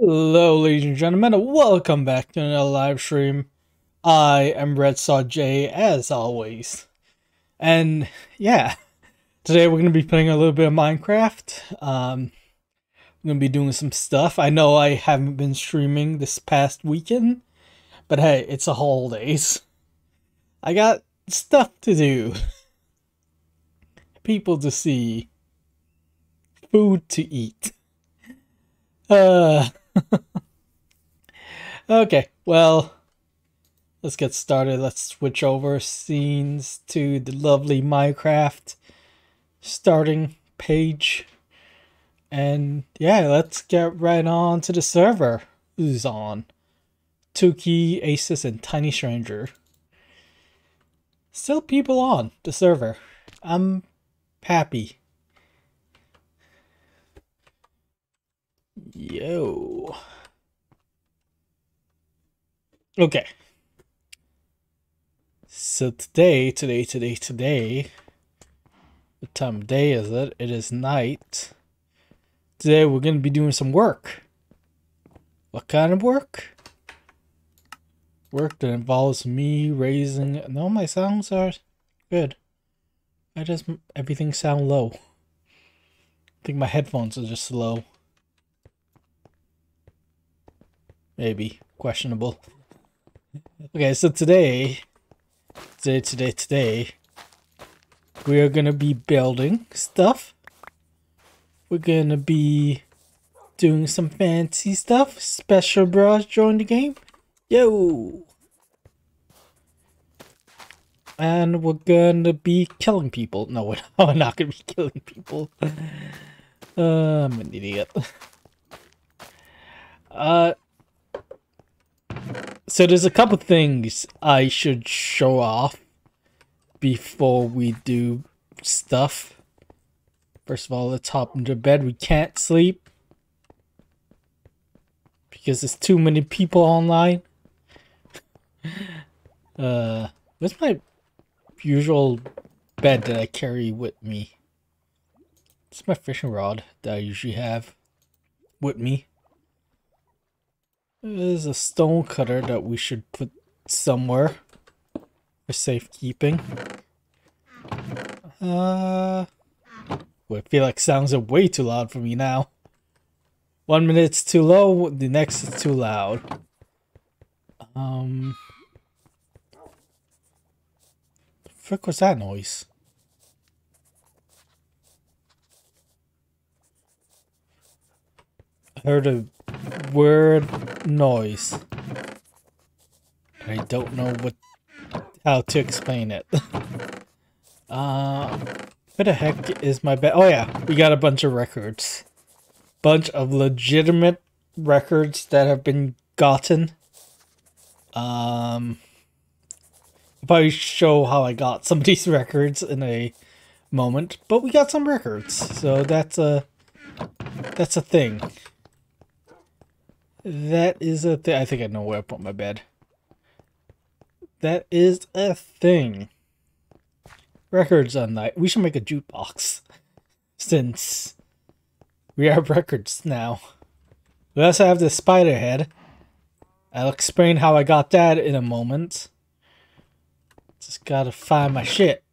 Hello, ladies and gentlemen, and welcome back to another live stream. I am Red Star J, as always. And yeah, today we're going to be playing a little bit of Minecraft. Um, I'm going to be doing some stuff. I know I haven't been streaming this past weekend, but hey, it's the holidays. I got stuff to do, people to see, food to eat. Uh, okay, well, let's get started. Let's switch over scenes to the lovely Minecraft starting page. And yeah, let's get right on to the server. Who's on? Tuki, Asus, and Tiny Stranger. Still people on the server. I'm happy. Yo. Okay. So today, today, today, today, what time of day is it? It is night. Today we're going to be doing some work. What kind of work? Work that involves me raising... No, my sounds are good. I just... Everything sound low. I think my headphones are just low. Maybe. Questionable. Okay, so today, today, today, today, we are gonna be building stuff. We're gonna be doing some fancy stuff. Special Bros join the game. Yo! And we're gonna be killing people. No, we're not, we're not gonna be killing people. Uh, I'm an idiot. Uh, so there's a couple things I should show off before we do stuff. First of all, let's hop into bed. We can't sleep because there's too many people online. uh, what's my usual bed that I carry with me? It's my fishing rod that I usually have with me. There's a stone cutter that we should put somewhere for safekeeping. Uh, I feel like sounds are way too loud for me now. One minute's too low, the next is too loud. Um, the frick was that noise? Heard a weird noise. I don't know what how to explain it. uh, where the heck is my bed? Oh yeah, we got a bunch of records. Bunch of legitimate records that have been gotten. Um, I'll probably show how I got some of these records in a moment, but we got some records, so that's a that's a thing. That is a thing. I think I know where I put my bed. That is a thing. Records on night. We should make a jukebox. Since we have records now. We also have the spider head. I'll explain how I got that in a moment. Just gotta find my shit.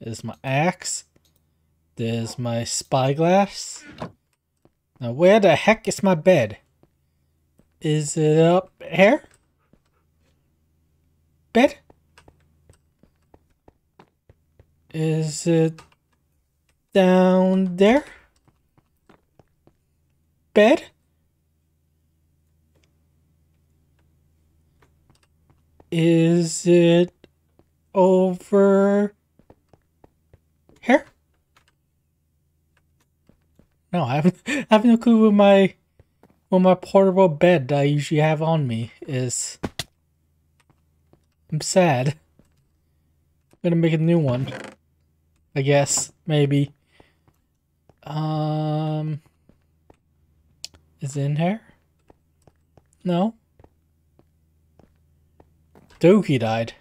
There's my axe. There's my spyglass. Now where the heck is my bed? Is it up here? Bed? Is it down there? Bed? Is it over here? No, I have, I have no clue where my well, my portable bed that I usually have on me is... I'm sad. I'm gonna make a new one. I guess. Maybe. Um... Is it in here? No? Doki died.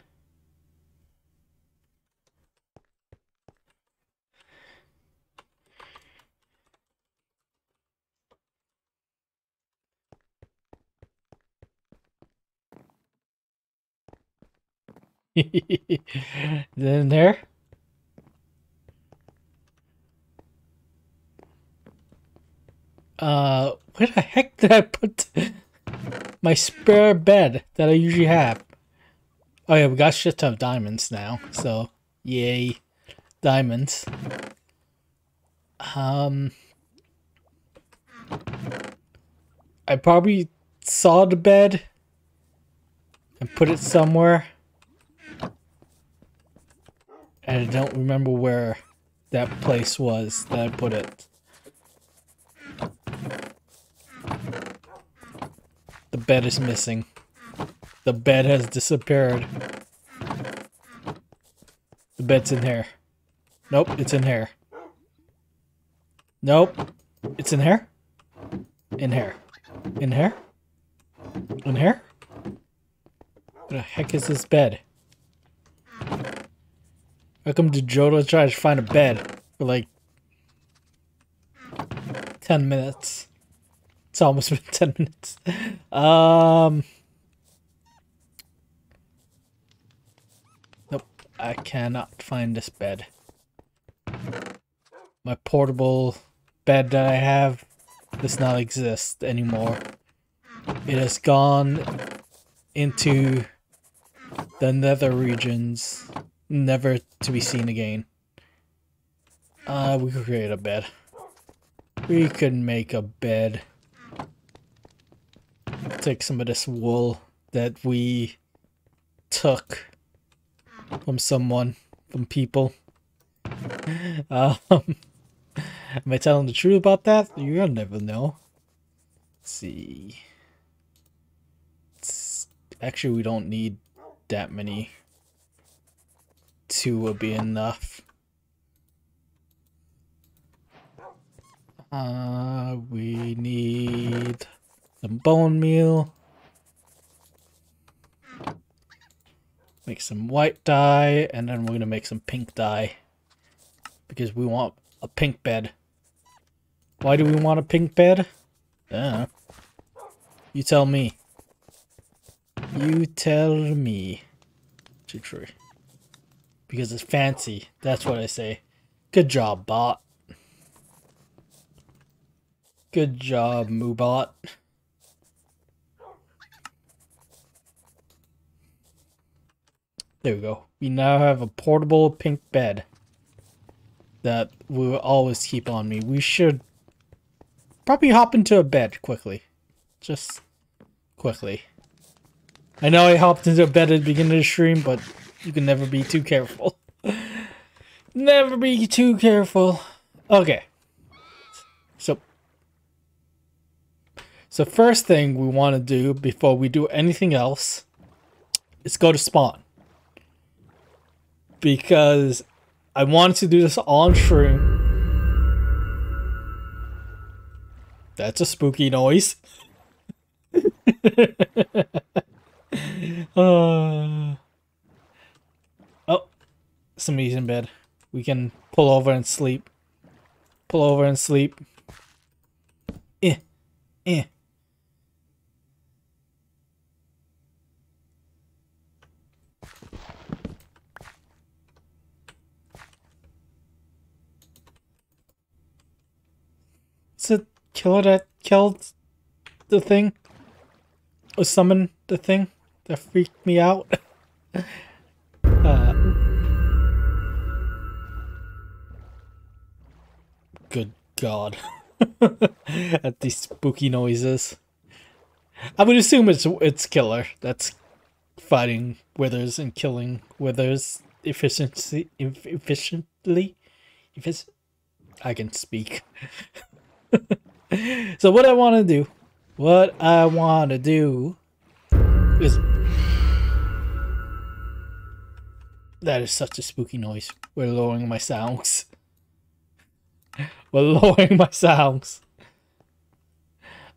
in there? Uh, where the heck did I put my spare bed that I usually have? Oh yeah, we got shit ton of diamonds now, so yay, diamonds. Um, I probably saw the bed and put it somewhere. I don't remember where that place was that I put it. The bed is missing. The bed has disappeared. The bed's in here. Nope, it's in here. Nope. It's in here? In here. In here? In here? What the heck is this bed? Welcome to Jodo try to find a bed for like 10 minutes. It's almost been 10 minutes. Um. Nope. I cannot find this bed. My portable bed that I have does not exist anymore. It has gone into the nether regions, never to be seen again. Uh, we could create a bed. We could make a bed take some of this wool that we took from someone, from people. Um, am I telling the truth about that? You'll never know. Let's see. It's, actually, we don't need that many. Two will be enough. Uh, we need some bone meal. Make some white dye, and then we're gonna make some pink dye. Because we want a pink bed. Why do we want a pink bed? Uh, you tell me. You tell me. True. Because it's fancy. That's what I say. Good job, bot. Good job, Moobot. There we go. We now have a portable pink bed that we will always keep on me. We should probably hop into a bed quickly. Just quickly. I know I hopped into a bed at the beginning of the stream, but you can never be too careful. never be too careful. Okay. So, so first thing we want to do before we do anything else is go to spawn because I wanted to do this on stream. That's a spooky noise. uh, somebody's in bed. We can pull over and sleep. Pull over and sleep. Eh, eh. It's a killer that killed the thing. Or summoned the thing that freaked me out. god. At these spooky noises. I would assume it's it's killer that's fighting withers and killing withers efficiency efficiently. If I can speak. so what I want to do, what I want to do is... That is such a spooky noise. We're lowering my sounds. Lowering my sounds.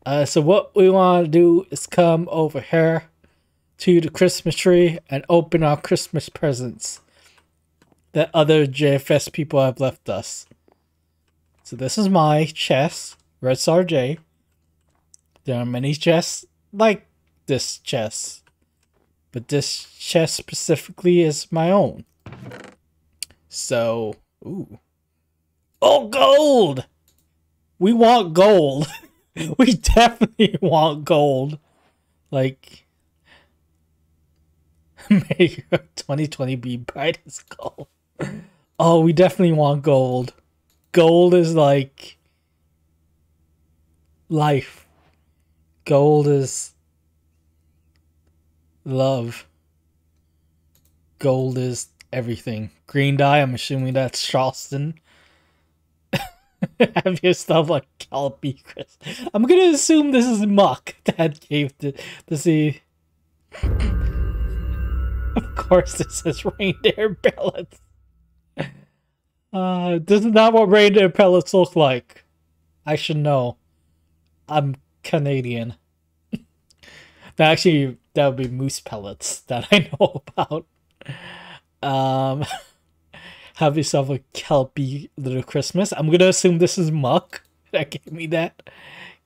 Uh, so what we want to do is come over here to the Christmas tree and open our Christmas presents that other JFS people have left us. So this is my chest, Red Star J. There are many chests like this chest. But this chest specifically is my own. So, ooh. Oh, gold! We want gold. we definitely want gold. Like, may 2020 be bright as gold. Oh, we definitely want gold. Gold is like life. Gold is love. Gold is everything. Green dye, I'm assuming that's Charleston. Have yourself a Kelpie, Chris. I'm gonna assume this is Muck that gave to, to see. of course, this is reindeer pellets. Uh, this is not what reindeer pellets look like. I should know. I'm Canadian. actually, that would be moose pellets that I know about. Um, have yourself a kelpie little Christmas. I'm gonna assume this is Muck that gave me that.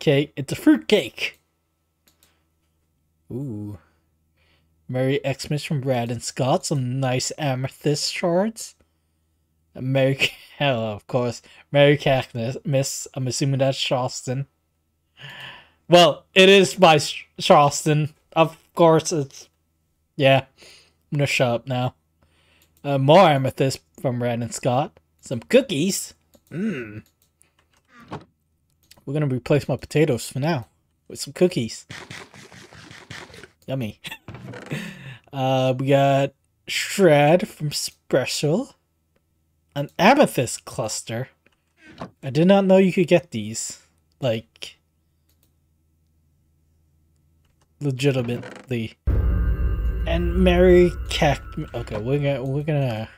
Okay, it's a fruit cake. Ooh. Merry Xmas from Brad and Scott. Some nice amethyst shards. Merry, hell, of course. Merry Cactus, Miss. I'm assuming that's Charleston. Well, it is by Charleston. Of course, it's. Yeah. I'm gonna shut up now. Uh, more amethyst from Brad and Scott. Some cookies. Mmm. We're gonna replace my potatoes for now with some cookies. Yummy. uh, we got Shred from Special. An amethyst cluster. I did not know you could get these. Like, legitimately. And Mary Cact. Okay, we're gonna we're gonna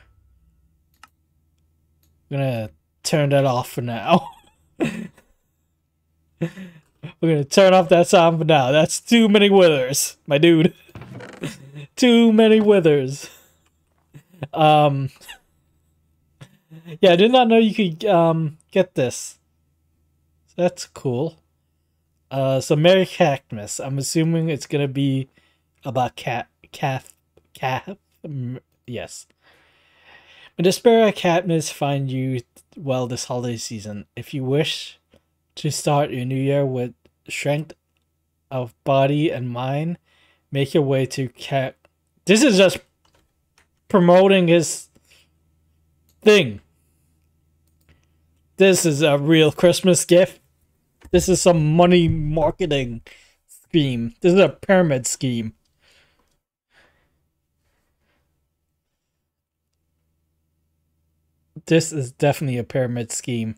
we're gonna turn that off for now. We're gonna turn off that sound for now. That's too many withers, my dude. too many withers. Um. Yeah, I did not know you could um get this. That's cool. Uh, so Mary Cactus. I'm assuming it's gonna be about cat, cat, cat. Yes. Of Katniss find you well this holiday season. If you wish to start your new year with strength of body and mind, make your way to Cat. This is just promoting his thing. This is a real Christmas gift. This is some money marketing scheme. This is a pyramid scheme. This is definitely a pyramid scheme.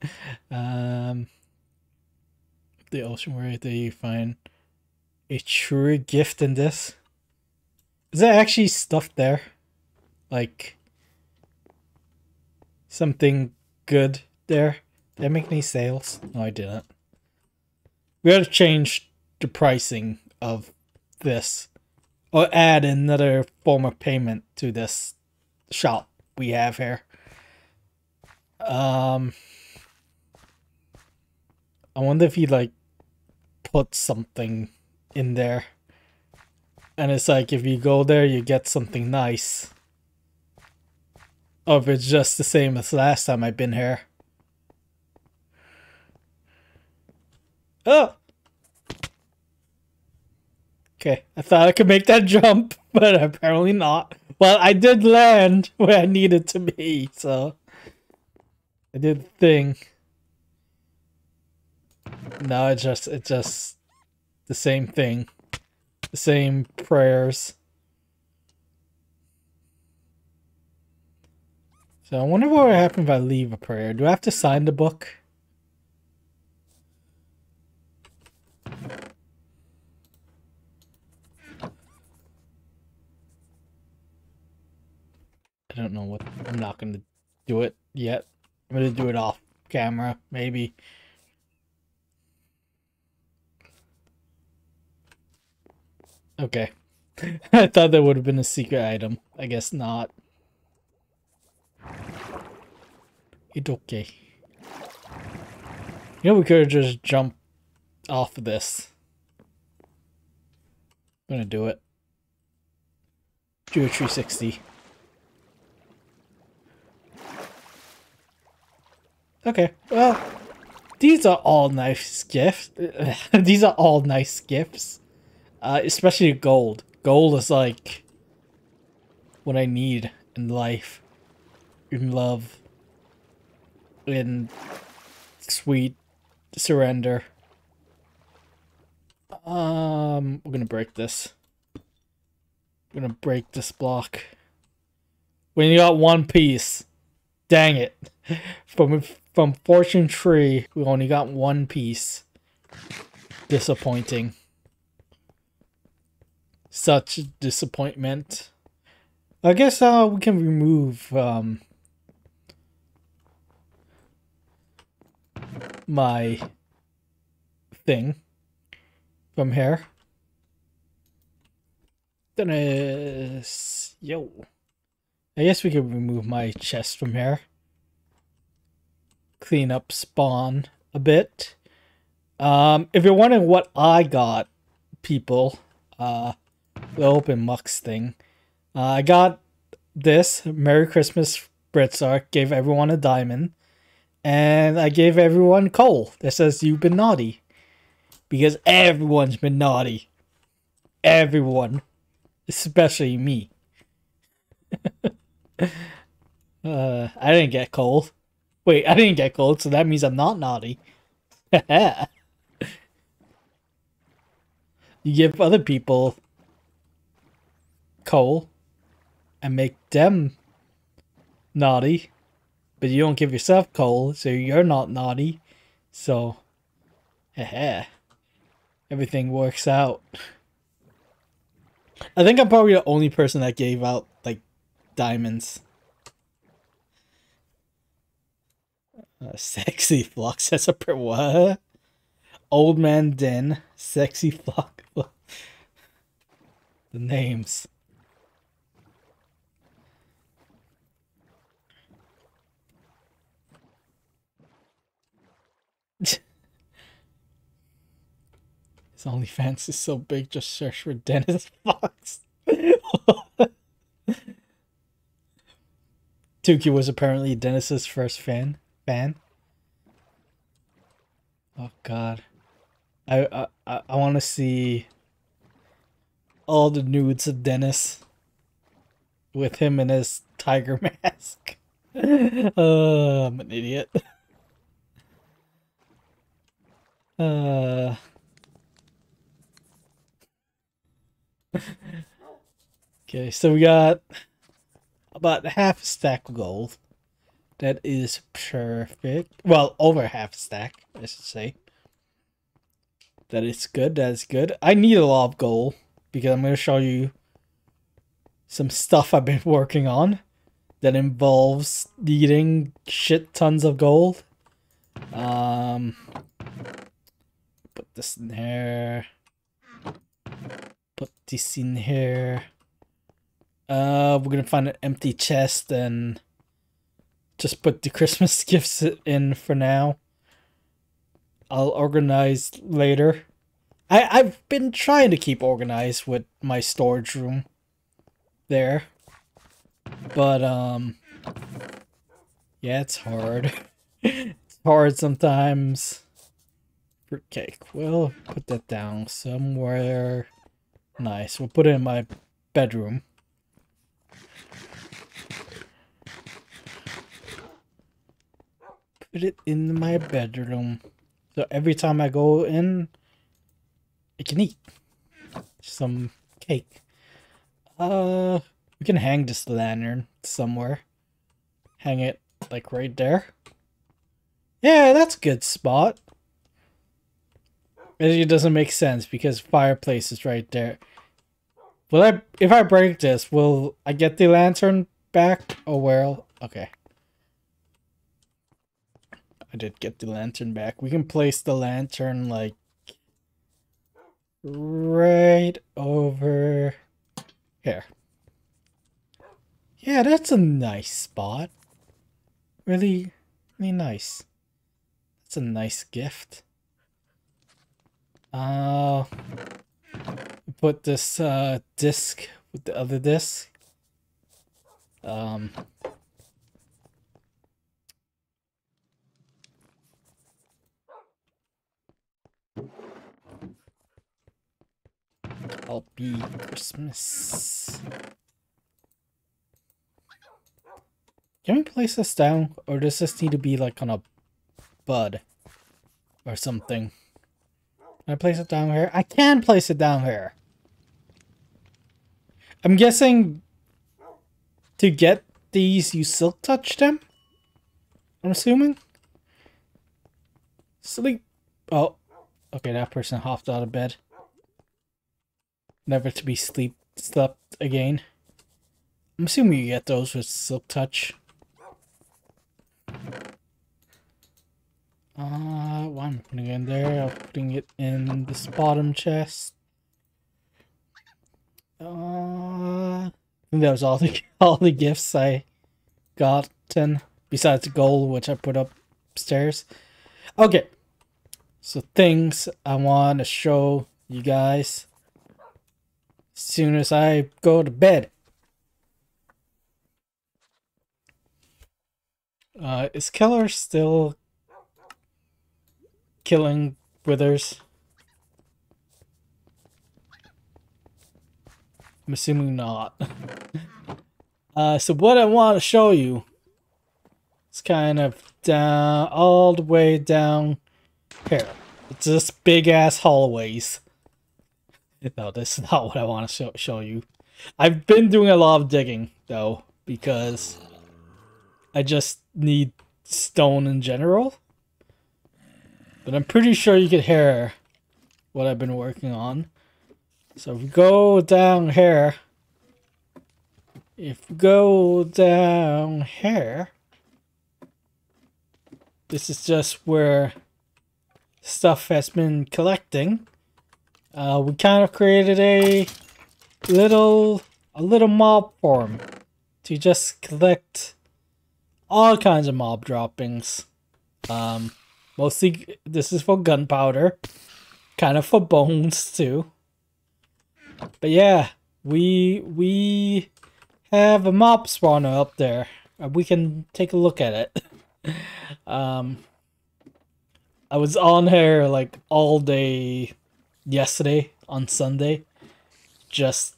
um, the ocean where you find a true gift in this? Is there actually stuff there? Like something good there? Did I make any sales? No, I didn't. We gotta change the pricing of this. Or add another form of payment to this shop we have here. Um, I wonder if he like put something in there. And it's like if you go there, you get something nice. Or if it's just the same as last time I've been here. Oh! Okay, I thought I could make that jump, but apparently not. Well, I did land where I needed to be, so I did the thing. No, it's just it's just the same thing. The same prayers. So I wonder what would happen if I leave a prayer. Do I have to sign the book? Don't know what. I'm not to do it yet. I'm to do it off camera, maybe. Okay. I thought that would have been a secret item. I guess not. It's okay. You know, we could have just jumped off of this. I'm gonna do it. Do a 360. Okay, well, these are all nice gifts. these are all nice gifts. Uh, especially gold. Gold is like what I need in life, in love, in sweet surrender. Um, we're gonna break this. We're gonna break this block. When you got one piece, dang it! From from Fortune Three, we only got one piece. Disappointing. Such disappointment. I guess uh, we can remove um, my thing from here. Then yo. I guess we can remove my chest from here. Clean up spawn a bit. Um, if you're wondering what I got, people, uh, the open mux thing. Uh, I got this Merry Christmas Britzark, gave everyone a diamond, and I gave everyone coal that says you've been naughty. Because everyone's been naughty. Everyone. Especially me. uh, I didn't get coal. Wait, I didn't get coal, so that means I'm not naughty. you give other people coal and make them naughty, but you don't give yourself coal, so you're not naughty. So, everything works out. I think I'm probably the only person that gave out like diamonds. Uh, sexy flux. That's a per what? Old man den. Sexy flock. the names. His OnlyFans is so big, just search for Dennis Fox. Tuki was apparently Dennis's first fan. Oh God, I I I want to see all the nudes of Dennis with him in his tiger mask. uh, I'm an idiot. Uh. okay, so we got about half a stack of gold. That is perfect. Well, over half stack, I should say. That is good. That is good. I need a lot of gold because I'm going to show you some stuff I've been working on that involves needing shit tons of gold. Um, put this in here. Put this in here. Uh, we're gonna find an empty chest and just put the Christmas gifts in for now. I'll organize later. I, I've been trying to keep organized with my storage room there. But, um, yeah, it's hard. it's hard sometimes. Fruitcake. We'll put that down somewhere nice. We'll put it in my bedroom. Put it in my bedroom. So every time I go in, I can eat some cake. Uh, we can hang this lantern somewhere. Hang it like right there. Yeah, that's a good spot. It doesn't make sense because fireplace is right there. Will I, if I break this, will I get the lantern back? Oh, well, okay. I did get the lantern back. We can place the lantern, like, right over here. Yeah, that's a nice spot. Really, really nice. That's a nice gift. Uh, put this uh, disc with the other disc. Um, I'll be Christmas. Can we place this down? Or does this need to be like on a bud? Or something? Can I place it down here? I can place it down here. I'm guessing to get these you silk touch them? I'm assuming? Sleep. Oh. Okay, that person hopped out of bed. Never to be sleep slept again. I'm assuming you get those with silk touch. Uh, why am putting it in there? I'm putting it in this bottom chest. Uh, that was all the all the gifts I gotten besides the gold, which I put upstairs. Okay, so things I want to show you guys soon as I go to bed. Uh, is Keller still killing withers? I'm assuming not. uh, so what I want to show you is kind of down, all the way down here. It's just big ass hallways. No, this is not what I want to show, show you. I've been doing a lot of digging, though, because I just need stone in general. But I'm pretty sure you can hear what I've been working on. So if we go down here, if we go down here, this is just where stuff has been collecting. Uh, we kind of created a little a little mob farm to just collect all kinds of mob droppings. Um, mostly this is for gunpowder, kind of for bones too. But yeah, we we have a mob spawner up there. We can take a look at it. um, I was on here like all day yesterday on Sunday, just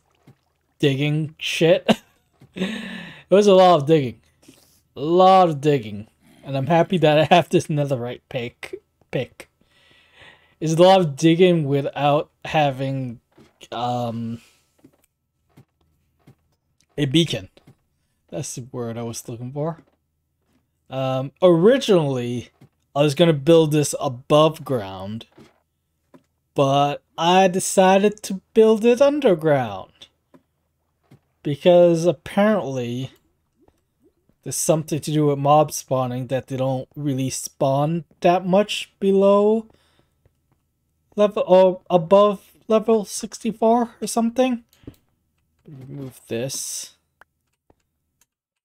digging shit. it was a lot of digging a lot of digging, and I'm happy that I have this netherite pick. Pick is a lot of digging without having um a beacon. That's the word I was looking for. Um, originally, I was gonna build this above ground, but I decided to build it underground because apparently there's something to do with mob spawning that they don't really spawn that much below level or above level 64 or something. Remove this.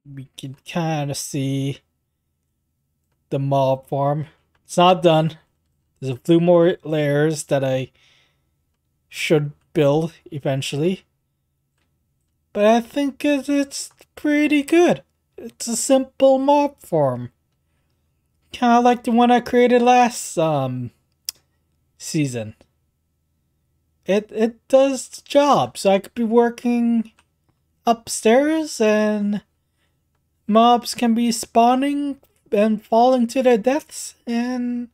We can kind of see the mob farm. It's not done. There's a few more layers that I should build eventually. But I think it's pretty good. It's a simple mob form. Kind of like the one I created last um season. It it does the job, so I could be working upstairs and mobs can be spawning and falling to their deaths and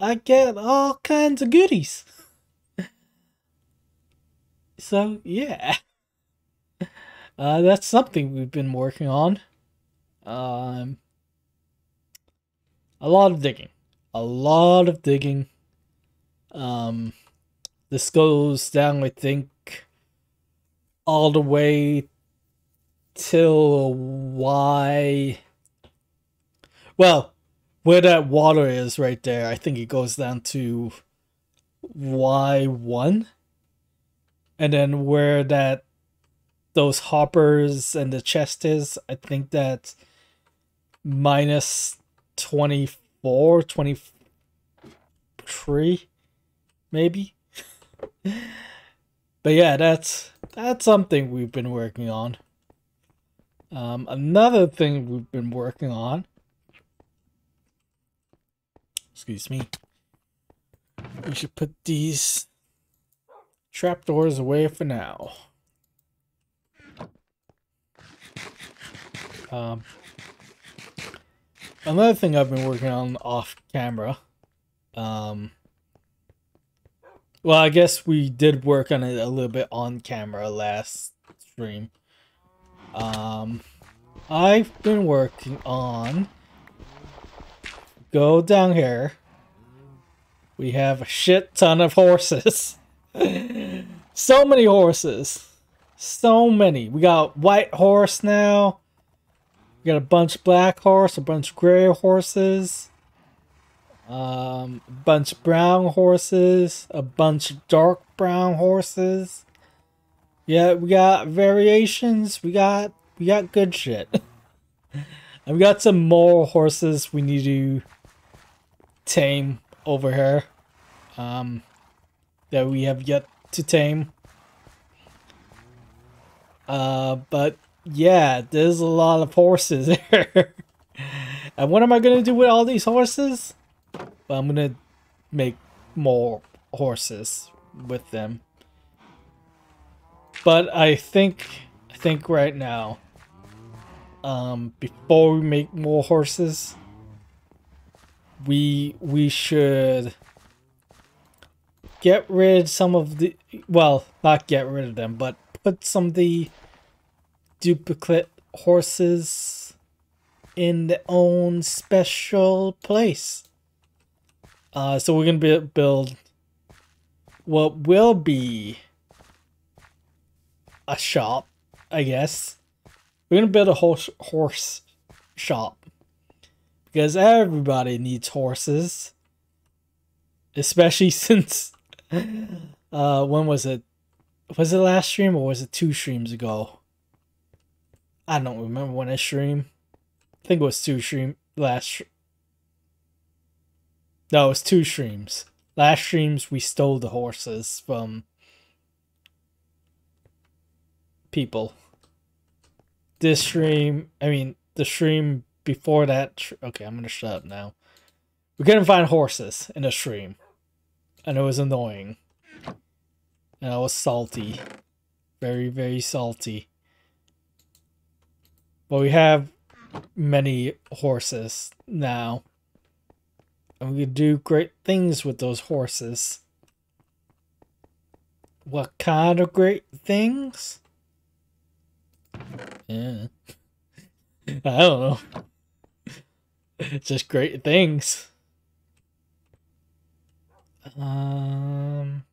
I get all kinds of goodies. so yeah. Uh, that's something we've been working on. Um, a lot of digging. A lot of digging. Um, this goes down, I think, all the way till why. Well, where that water is right there, I think it goes down to Y1. And then where that those hoppers and the chest is, I think that minus 24, 23, maybe. but yeah, that's that's something we've been working on. Um, another thing we've been working on. Excuse me. We should put these trapdoors away for now. Um, another thing I've been working on off camera. Um, well, I guess we did work on it a little bit on camera last stream. Um, I've been working on. Go down here. We have a shit ton of horses. so many horses. So many. We got white horse now. We got a bunch black horse, a bunch gray horses, um, a bunch brown horses, a bunch dark brown horses. Yeah, we got variations. We got we got good shit. and we got some more horses we need to tame over here. Um, that we have yet to tame. Uh, but yeah, there's a lot of horses there. and what am I gonna do with all these horses? Well, I'm gonna make more horses with them. But I think, I think right now, um, before we make more horses, we we should get rid some of the well, not get rid of them, but put some of the duplicate horses in their own special place. Uh, so we're gonna be, build what will be a shop, I guess. We're gonna build a horse horse shop because everybody needs horses, especially since uh, when was it? Was it last stream or was it two streams ago? I don't remember when I stream. I think it was two stream last. No, it was two streams. Last streams we stole the horses from people. This stream, I mean, the stream before that. Okay, I'm gonna shut up now. We couldn't find horses in the stream, and it was annoying. And I was salty, very very salty. But we have many horses now. And we can do great things with those horses. What kind of great things? Yeah. I don't know. Just great things. Um,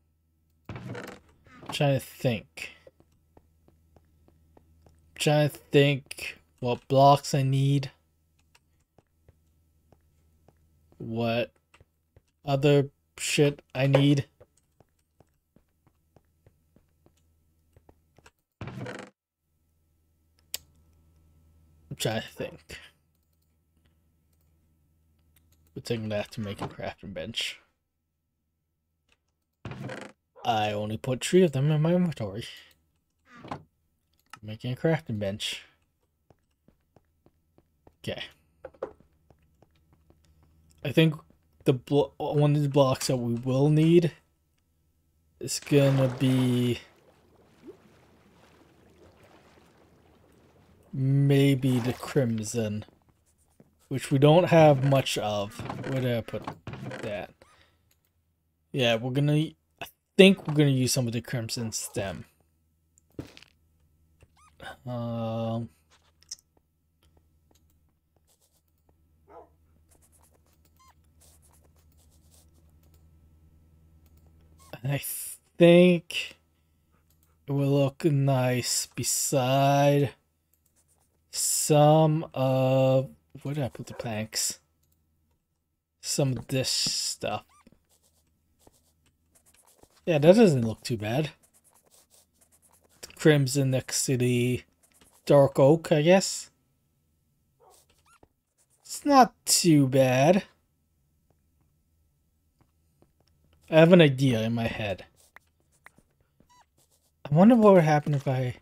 trying to think. I'm trying to think what blocks I need. What other shit I need. I'm trying to think. I'm gonna have to make a crafting bench. I only put three of them in my inventory. Making a crafting bench. Okay. I think the one of the blocks that we will need is gonna be maybe the crimson, which we don't have much of. Where did I put that? Yeah, we're gonna. I think we're gonna use some of the crimson stem. Um. I think it will look nice beside some of where did I put the planks? Some of this stuff. Yeah, that doesn't look too bad. The crimson next to the dark oak, I guess. It's not too bad. I have an idea in my head. I wonder what would happen if I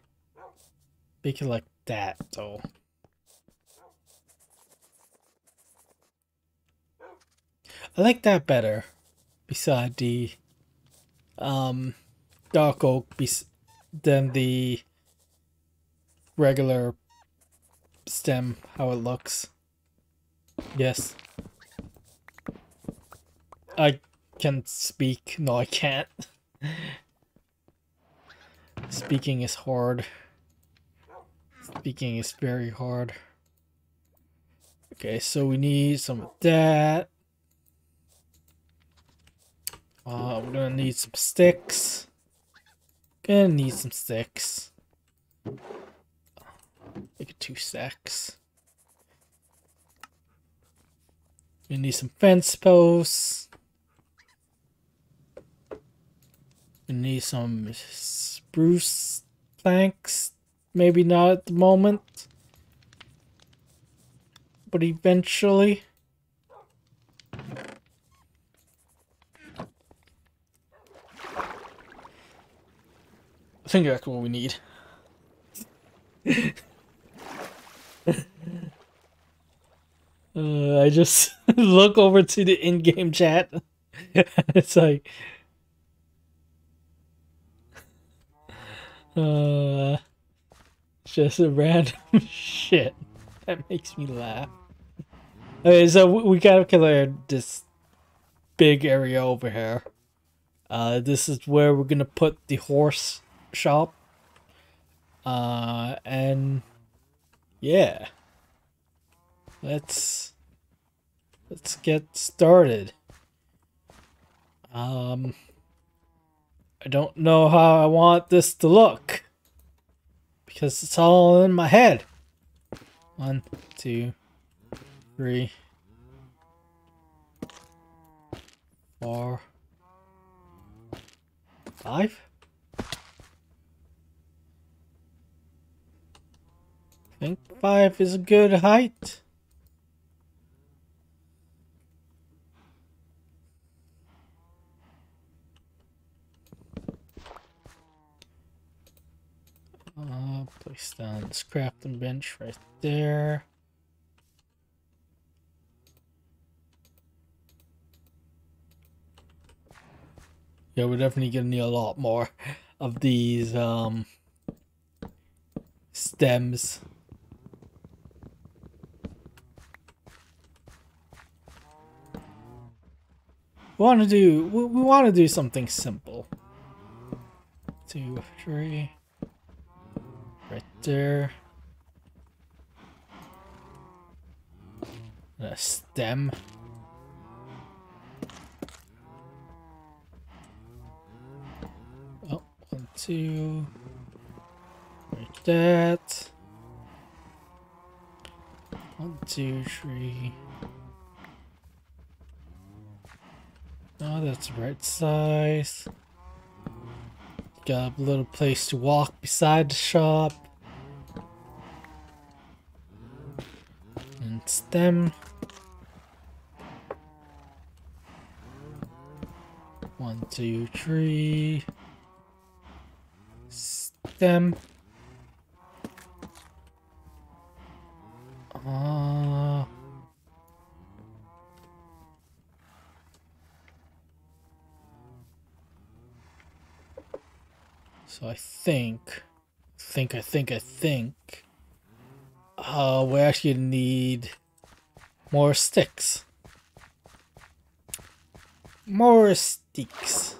make it like that, though. I like that better, beside the um, dark oak bes than the regular stem, how it looks. Yes. I can speak. No, I can't. Speaking is hard. Speaking is very hard. Okay, so we need some of that. Uh, we're gonna need some sticks. Gonna need some sticks. Make it two stacks. We need some fence posts. We need some spruce planks. Maybe not at the moment. But eventually. Think that's what we need. uh, I just look over to the in-game chat. it's like, uh, just a random shit that makes me laugh. Okay, so we gotta clear this big area over here. Uh, this is where we're gonna put the horse shop. Uh, and yeah, let's let's get started. Um, I don't know how I want this to look because it's all in my head. One, two, three, four, five. Think five is a good height. Uh, place down this crafting bench right there. Yeah, we're definitely gonna need a lot more of these um, stems. We want to do we, we want to do something simple. Two, three, right there. And a stem. Oh, one, two. Like that. One, two, three. Oh, that's the right size. Got a little place to walk beside the shop. And stem. One, two, three. Stem. Uh, so I think, think, I think, I think, uh, we actually need more sticks. More sticks.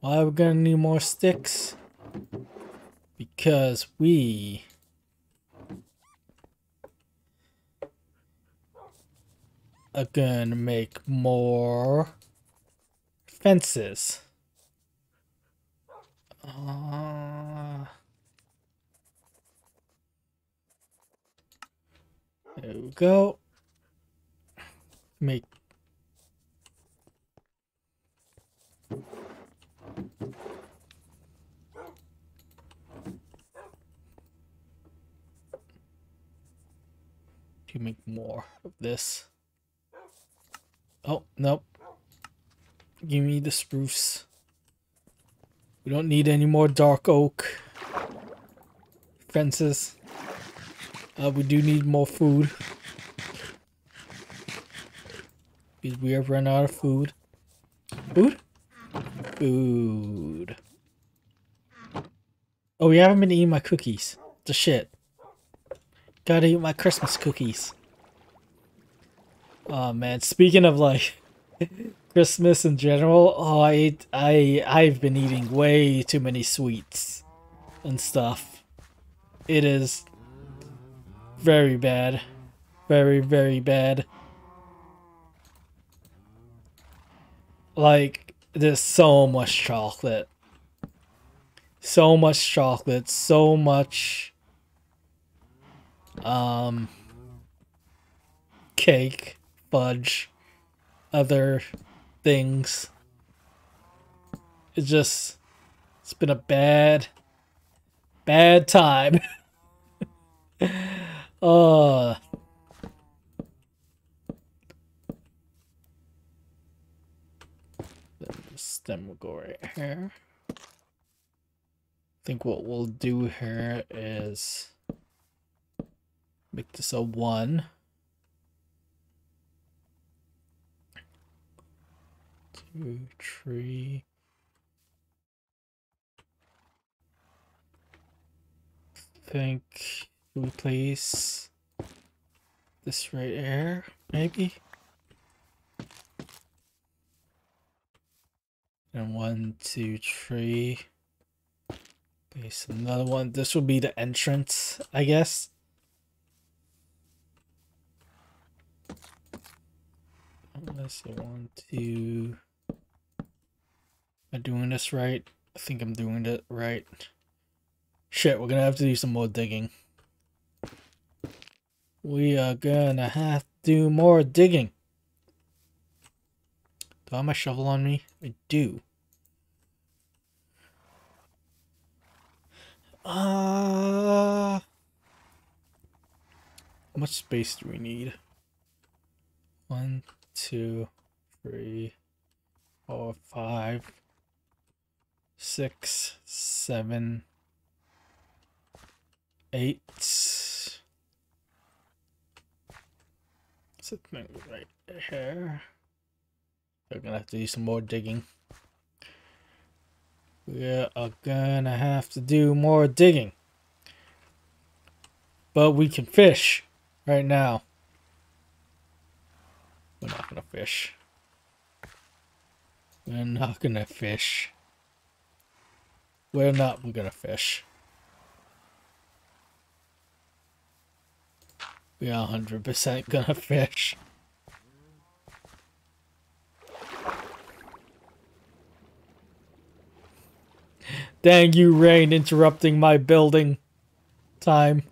Why are we gonna need more sticks? Because we are gonna make more fences. Uh, there we go. Make to make more of this. Oh, nope. Give me the spruce. We don't need any more dark oak fences. Uh, we do need more food. Because we have run out of food. Food? Food. Oh, we haven't been eating my cookies. The shit. Gotta eat my Christmas cookies. Oh man, speaking of like Christmas in general, oh I I I've been eating way too many sweets and stuff. It is very bad. Very, very bad. Like, there's so much chocolate. So much chocolate, so much um cake, fudge, other things. It's just it's been a bad bad time. uh then we'll go right here. I think what we'll do here is make this a one. Two, three. think we place this right here, maybe? And one, two, three. Place another one. This will be the entrance, I guess. Let's see, one, two. Am I doing this right? I think I'm doing it right. Shit, we're gonna have to do some more digging. We are gonna have to do more digging. Do I have my shovel on me? I do. Uh, how much space do we need? One, two, three, four, five, six, seven, eight. Something right here. We're gonna have to do some more digging. We are gonna have to do more digging. But we can fish right now. We're not gonna fish. We're not gonna fish. We're not we're gonna fish. We are 100% gonna fish. Dang you, rain, interrupting my building time.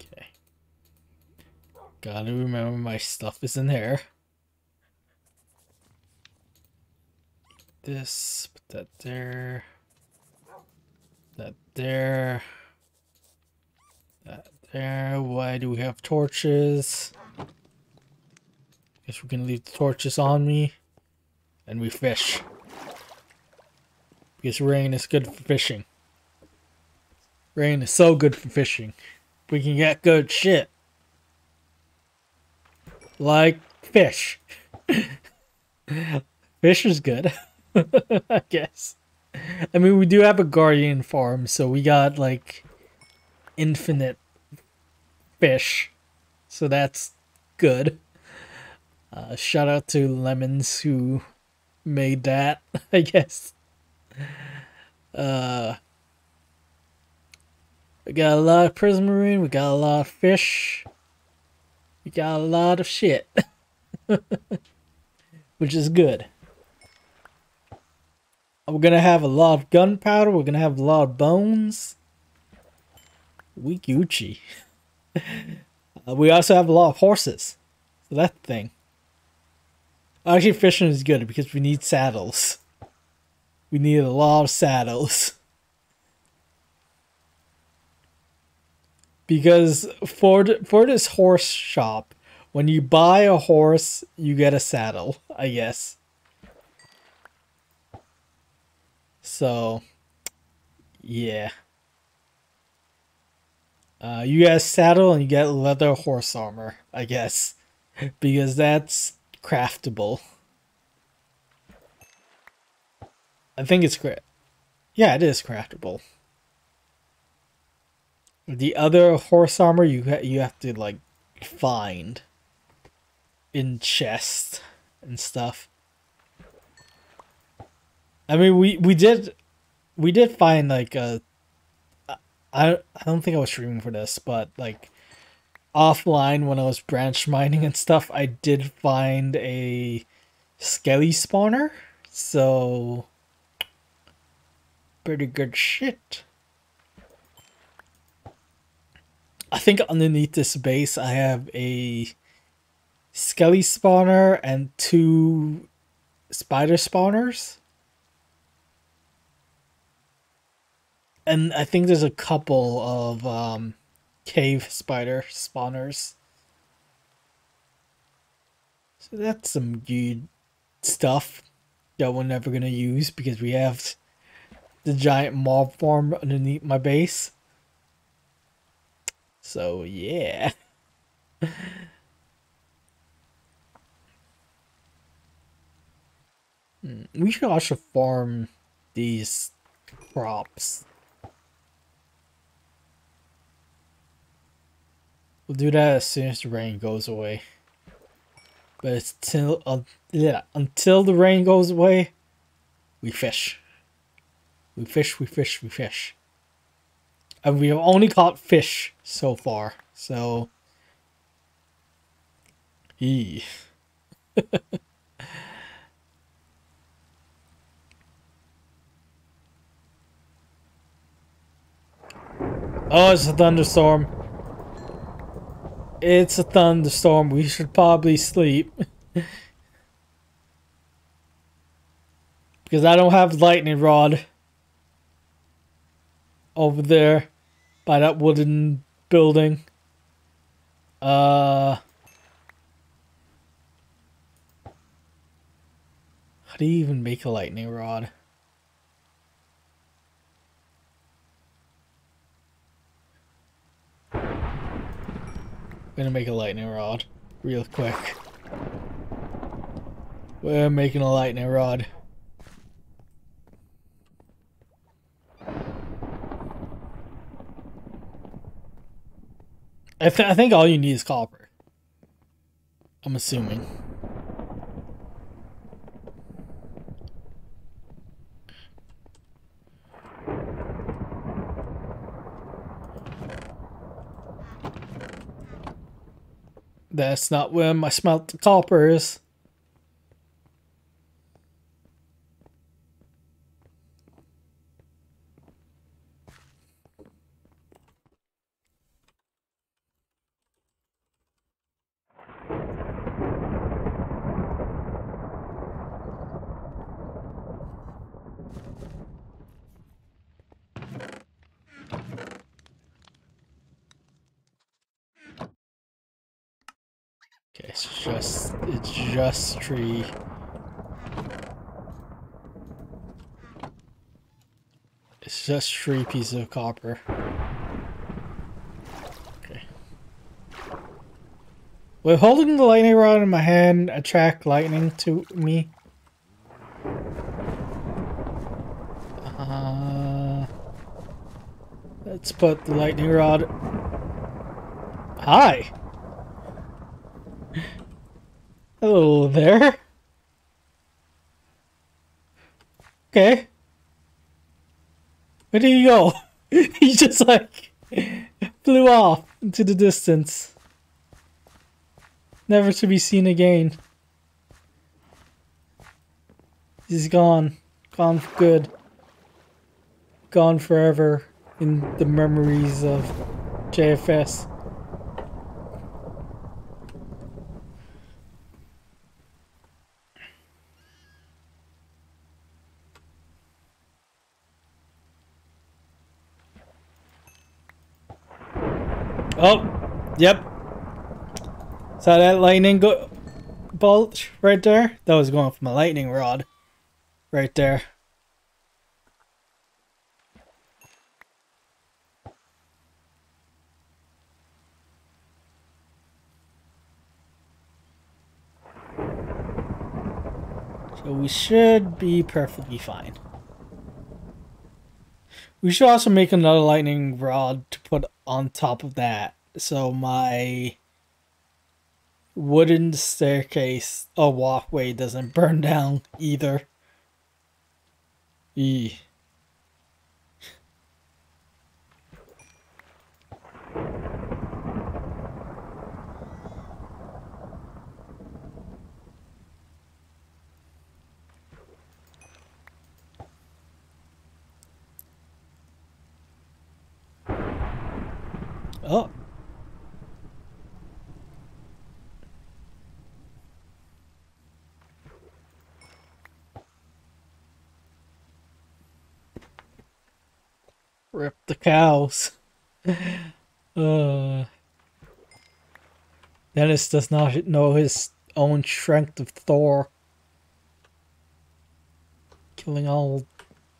Okay. Gotta remember my stuff is in there. This, put that there. That there. That there. Why do we have torches? Guess we're gonna leave the torches on me. And we fish. Because rain is good for fishing. Rain is so good for fishing. We can get good shit. Like fish. fish is good. I guess. I mean, we do have a guardian farm, so we got like infinite fish. So that's good. Uh, shout out to Lemons who made that, I guess. Uh, we got a lot of prismarine, we got a lot of fish, we got a lot of shit. Which is good. We're gonna have a lot of gunpowder, we're gonna have a lot of bones. We Gucci. uh, we also have a lot of horses. So that thing. Actually, fishing is good because we need saddles. We need a lot of saddles. because for for this horse shop, when you buy a horse, you get a saddle. I guess. So, yeah. Uh, you get a saddle and you get leather horse armor, I guess, because that's craftable. I think it's great. Yeah, it is craftable. The other horse armor you ha- you have to like find in chest and stuff. I mean, we we did we did find like a I I don't think I was streaming for this, but like offline when I was branch mining and stuff, I did find a skelly spawner. So pretty good shit. I think underneath this base I have a skelly spawner and two spider spawners. And I think there's a couple of um, cave spider spawners. So that's some good stuff that we're never gonna use because we have the giant mob farm underneath my base. So yeah. Hmm, we should also farm these crops. We'll do that as soon as the rain goes away. But it's till uh, yeah, until the rain goes away, we fish. We fish, we fish, we fish. And we have only caught fish so far, so Eee. oh, it's a thunderstorm. It's a thunderstorm. We should probably sleep. because I don't have lightning rod over there by that wooden building. Uh How do you even make a lightning rod? Gonna make a lightning rod real quick. We're making a lightning rod. I, th I think all you need is copper. I'm assuming. That's not where my smelt the copper is. Okay, it's just it's just tree. It's just three pieces of copper. Okay. Will holding the lightning rod in my hand attract lightning to me? Uh, let's put the lightning rod. Hi. There. Okay. Where did he go? he just like flew off into the distance. Never to be seen again. He's gone. Gone for good. Gone forever in the memories of JFS. Oh, yep. Saw that lightning go bolt right there? That was going from a lightning rod. Right there. So we should be perfectly fine. We should also make another lightning rod to put on top of that. So my wooden staircase a walkway doesn't burn down either. E. Oh. Rip the cows. uh, Dennis does not know his own strength of Thor. Killing all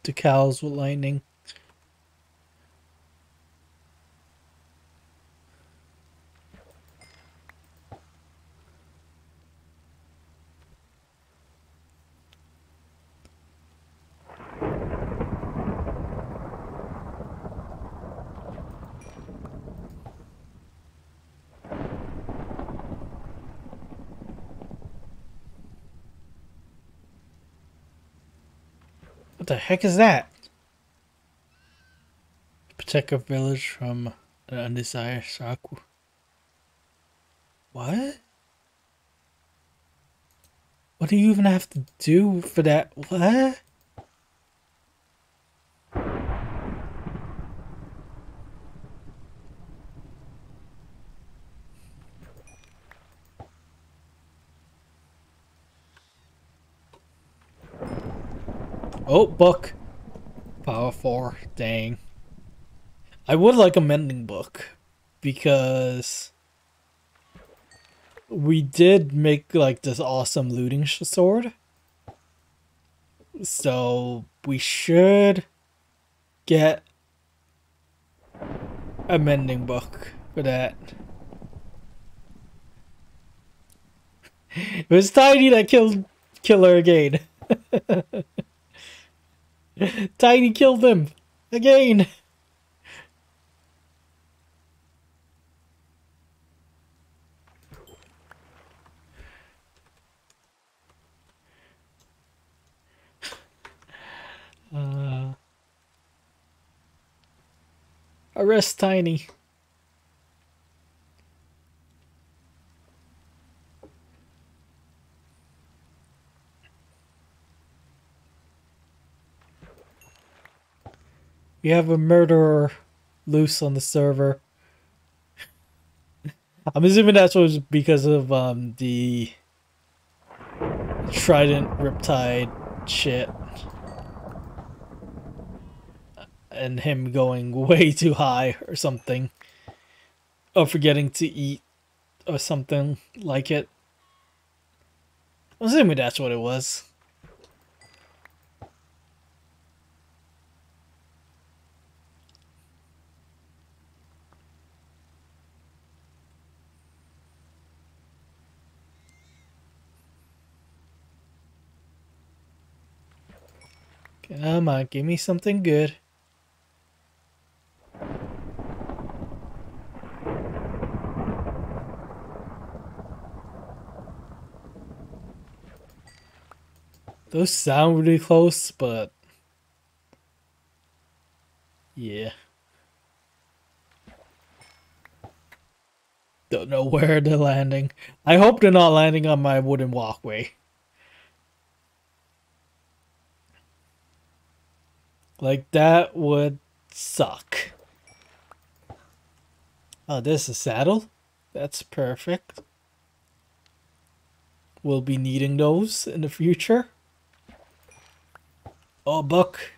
the cows with lightning. the heck is that? Protect a village from an undesired Saku. What? What do you even have to do for that? What? Oh, book. Power 4. Dang. I would like a mending book. Because... We did make, like, this awesome looting sword. So, we should get a mending book for that. it was Tiny that killed Killer again. Tiny killed them again. Uh, arrest Tiny. We have a murderer loose on the server. I'm assuming that's was because of um, the Trident Riptide shit. And him going way too high or something. Or forgetting to eat or something like it. I'm assuming that's what it was. Come on, give me something good. Those sound really close, but... Yeah. Don't know where they're landing. I hope they're not landing on my wooden walkway. Like, that would suck. Oh, this is a saddle? That's perfect. We'll be needing those in the future. Oh, book.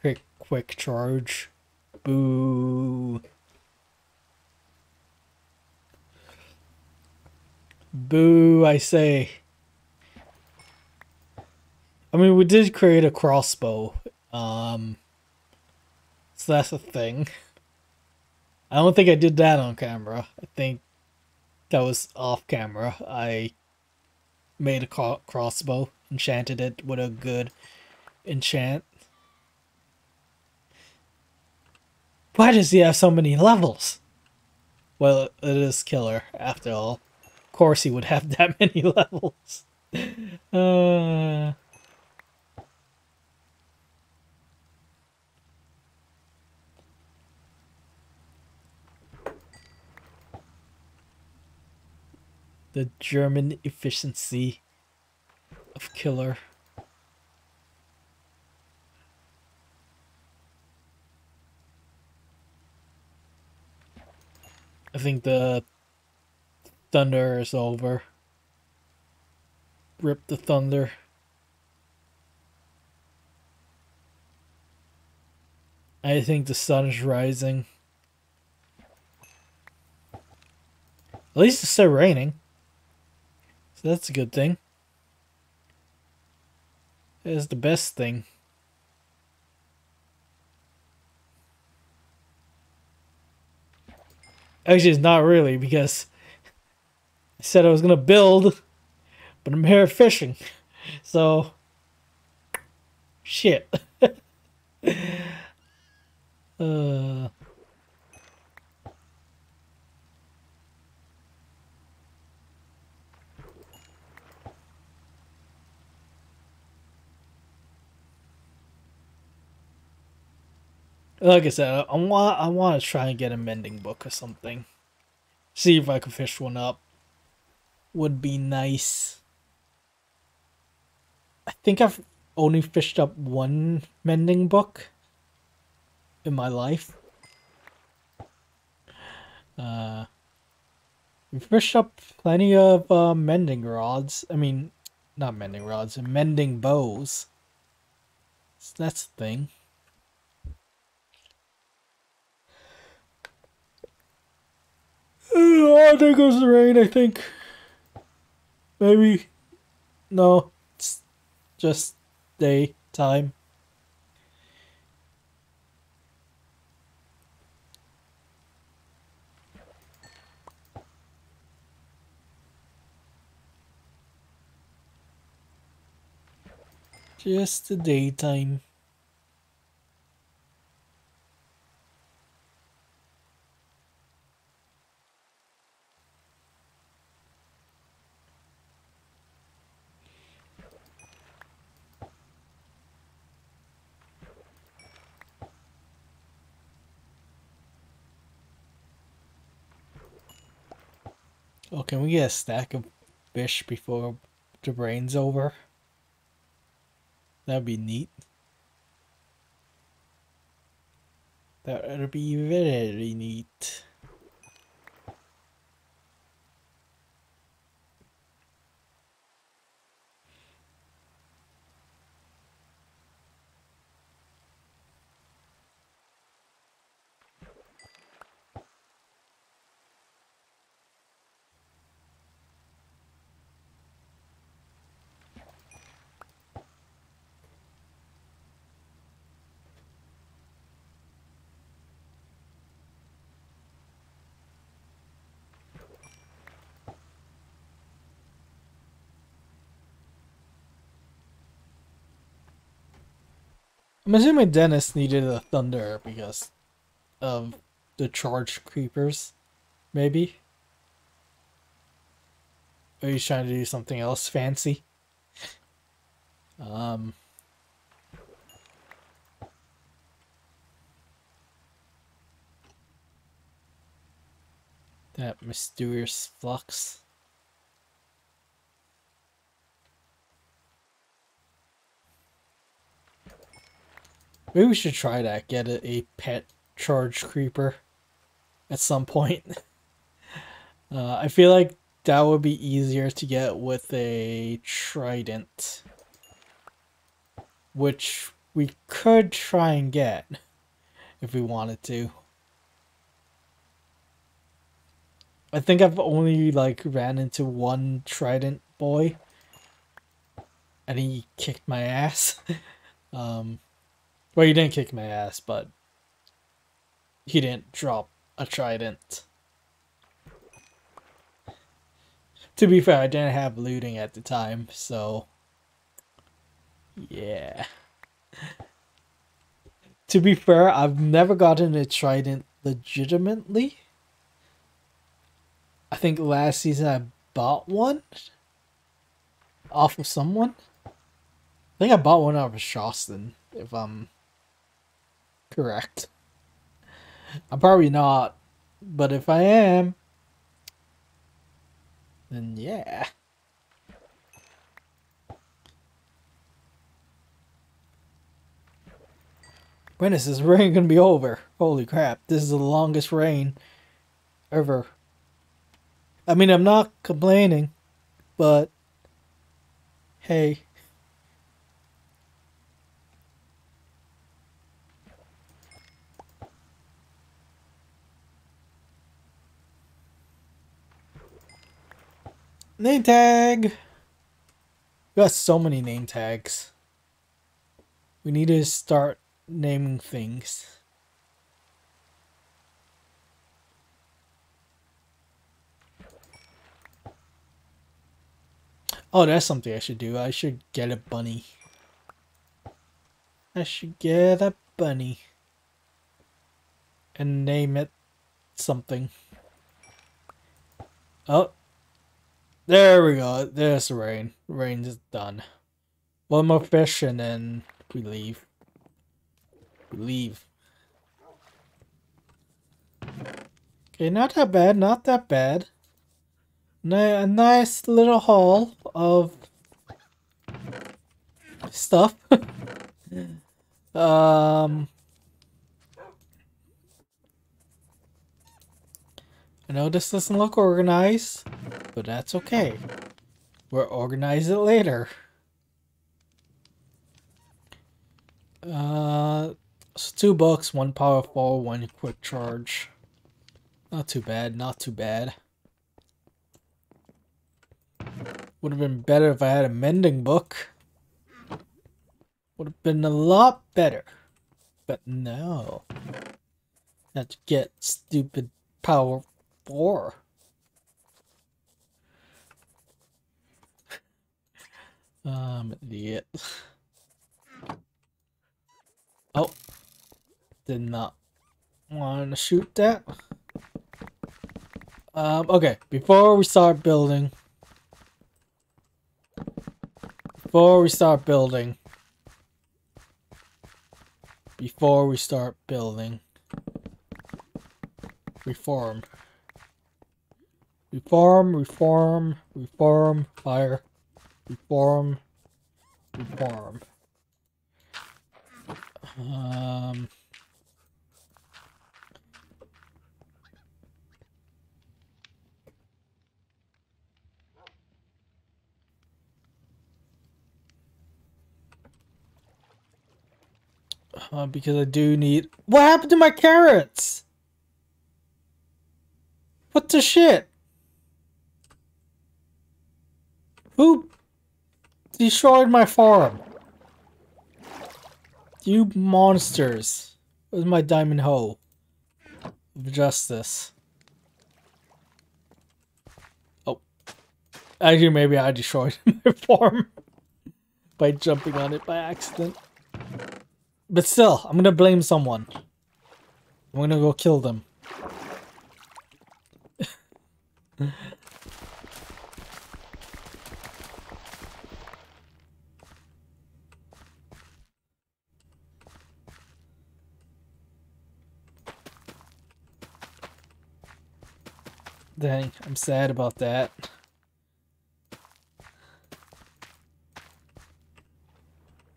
Quick, quick charge. Boo. Boo, I say. I mean, we did create a crossbow. Um, so that's a thing. I don't think I did that on camera. I think that was off camera. I made a crossbow, enchanted it with a good enchant. Why does he have so many levels? Well, it is killer, after all. Of course he would have that many levels. uh... The German efficiency of killer. I think the thunder is over. Rip the thunder. I think the sun is rising. At least it's still raining. So that's a good thing. It is the best thing. Actually, it's not really because I said I was gonna build, but I'm here fishing, so shit. uh. Like I said, I want I want to try and get a mending book or something. See if I can fish one up. Would be nice. I think I've only fished up one mending book in my life. Uh, we fished up plenty of uh, mending rods. I mean, not mending rods, mending bows. So that's the thing. Oh, oh, there goes the rain, I think. Maybe. No. It's just daytime. Just the daytime. Oh, can we get a stack of fish before the rain's over? That'd be neat. That would be very neat. I'm assuming Dennis needed a thunder because of the charge creepers, maybe. Or he's trying to do something else fancy. Um. That mysterious flux. Maybe we should try that. Get a, a pet charge creeper at some point. Uh, I feel like that would be easier to get with a trident. Which we could try and get if we wanted to. I think I've only like ran into one trident boy and he kicked my ass. um well he didn't kick my ass, but he didn't drop a trident. To be fair, I didn't have looting at the time, so yeah. to be fair, I've never gotten a trident legitimately. I think last season I bought one off of someone. I think I bought one off of Shoston, if I'm correct. I'm probably not, but if I am, then yeah. When is this rain gonna be over? Holy crap, this is the longest rain ever. I mean, I'm not complaining, but hey. Name tag! We got so many name tags. We need to start naming things. Oh, that's something I should do. I should get a bunny. I should get a bunny. And name it something. Oh. There we go. There's the rain. Rain is done. One more fish and then we leave. We leave. Okay, not that bad. Not that bad a nice little haul of stuff. um, I know this doesn't look organized, but that's okay. We'll organize it later. Uh, so two books, one powerful, one quick charge. Not too bad, not too bad. Would have been better if I had a mending book. Would have been a lot better. But no. Have to get stupid power 4. I'm idiot. Oh. Did not want to shoot that. Um, okay, before we start building, Before we start building. Before we start building. Reform. Reform, reform, reform, fire. Reform, reform. Um... Uh, because I do need... What happened to my carrots? What the shit? Who destroyed my farm? You monsters. Where's my diamond hoe of justice? Oh. Actually, maybe I destroyed my farm by jumping on it by accident. But still, I'm gonna blame someone. I'm gonna go kill them. Dang, I'm sad about that.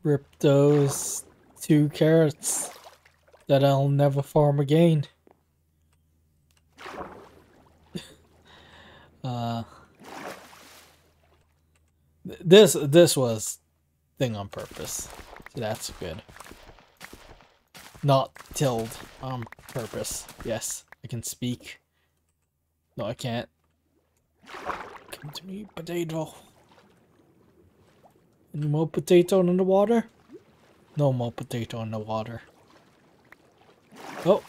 Rip those two carrots that I'll never farm again. uh, this this was thing on purpose. So that's good. Not tilled on purpose. Yes, I can speak. No, I can't. Come to me, potato. Any more potato in the water? No more potato in the water. Oh,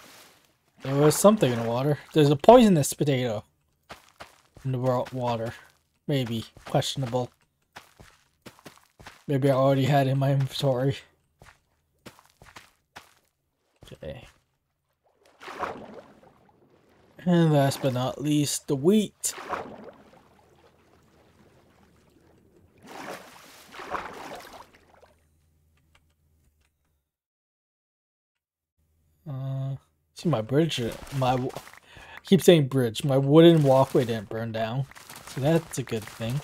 there was something in the water. There's a poisonous potato in the water. Maybe. Questionable. Maybe I already had it in my inventory. Okay. And last but not least, the wheat. Uh, see my bridge, my, keep saying bridge, my wooden walkway didn't burn down. So that's a good thing.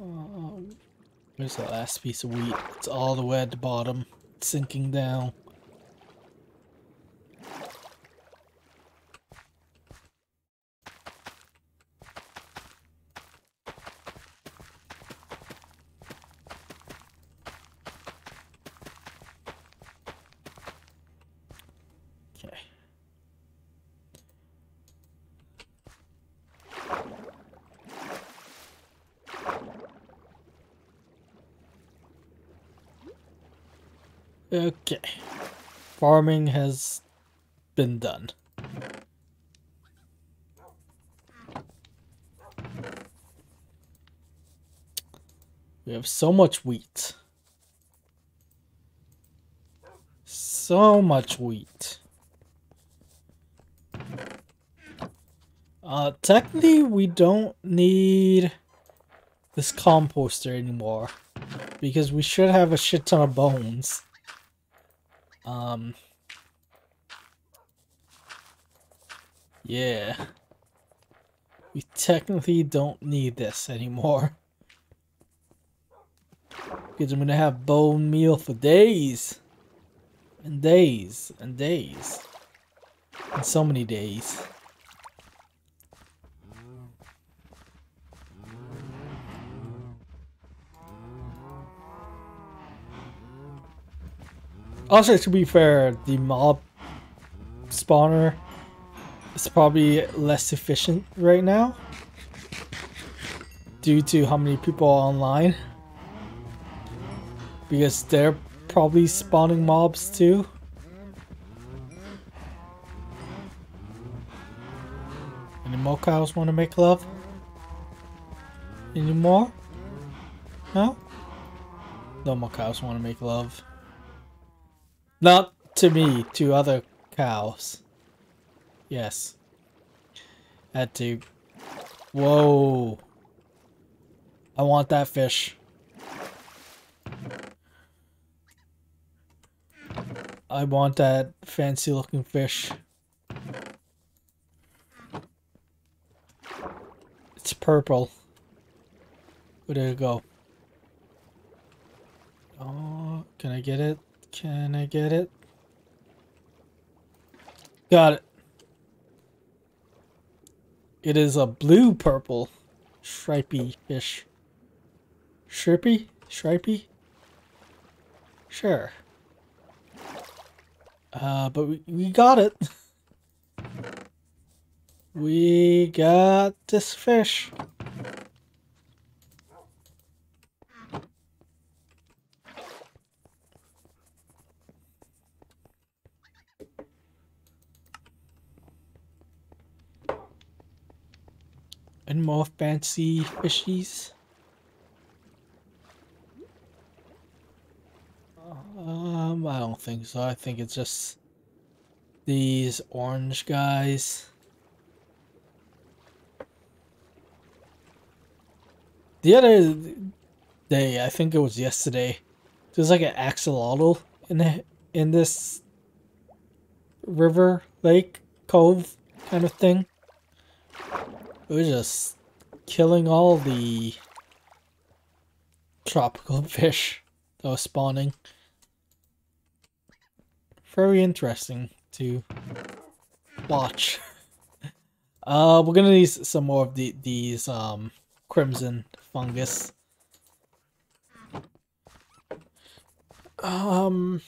Um, there's the last piece of wheat. It's all the way at the bottom, sinking down. Okay. Farming has been done. We have so much wheat. So much wheat. Uh, technically, we don't need this composter anymore. Because we should have a shit ton of bones. Um. Yeah. We technically don't need this anymore. Because I'm gonna have bone meal for days. And days. And days. And so many days. Also, to be fair, the mob spawner is probably less efficient right now due to how many people are online because they're probably spawning mobs too. Any more cows want to make love? Any more? No? No more cows want to make love. Not to me, to other cows. Yes. Had to. Whoa. I want that fish. I want that fancy looking fish. It's purple. Where did it go? Oh, can I get it? Can I get it? Got it. It is a blue purple stripy fish. Shripy? Stripy? Sure. Uh, but we, we got it. We got this fish. And more fancy fishies. Um, I don't think so. I think it's just these orange guys. The other day, I think it was yesterday, there's like an axolotl in the, in this river, lake, cove kind of thing. Was just killing all the tropical fish that was spawning. Very interesting to watch. Uh, we're gonna need some more of the these um crimson fungus. Um,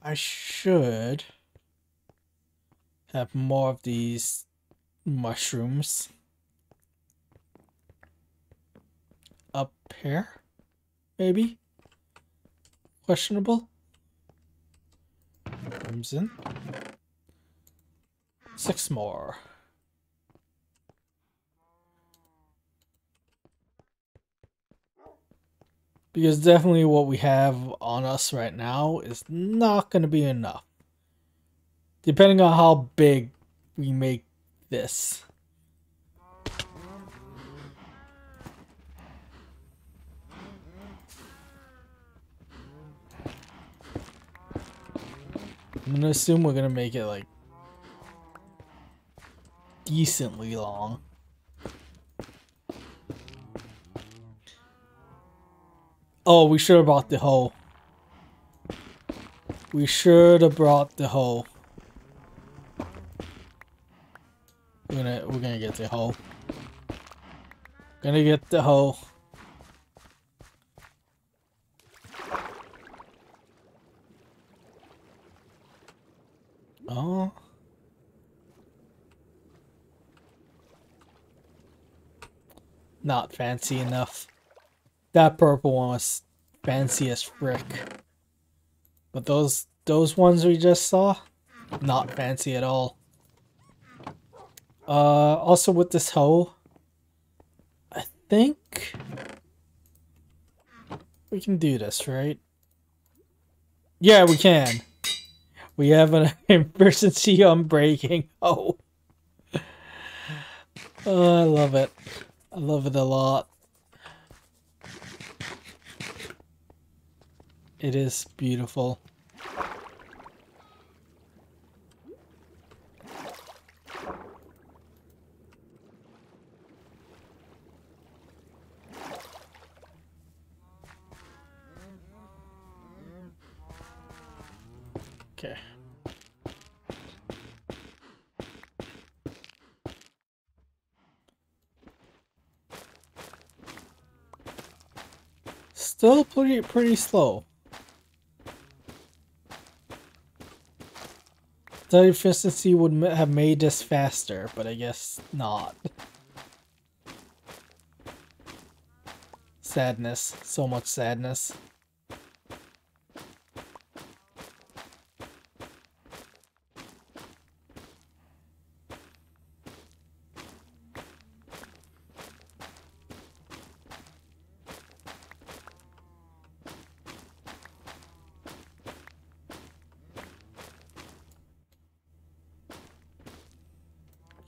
I should have more of these mushrooms up here, maybe? Questionable? Comes in. Six more. Because definitely what we have on us right now is not going to be enough. Depending on how big we make this. I'm gonna assume we're gonna make it like decently long. Oh, we should have brought the hoe. We should have brought the hoe. We're gonna we're gonna get the hole. Gonna get the hole. Oh. Not fancy enough. That purple one was fancy as frick. But those those ones we just saw, not fancy at all. Uh, also with this hoe, I think we can do this, right? Yeah, we can. We have an emergency on breaking. Oh, I love it. I love it a lot. It is beautiful. Still pretty pretty slow. The efficiency would have made this faster, but I guess not. Sadness. So much sadness.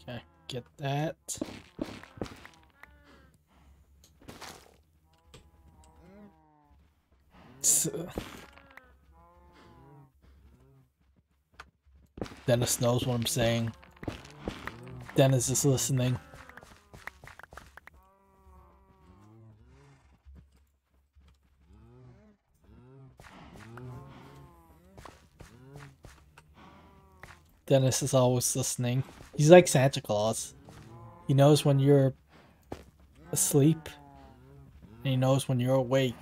Okay, get that. So, Dennis knows what I'm saying. Dennis is listening. Dennis is always listening. He's like Santa Claus. He knows when you're asleep, and he knows when you're awake.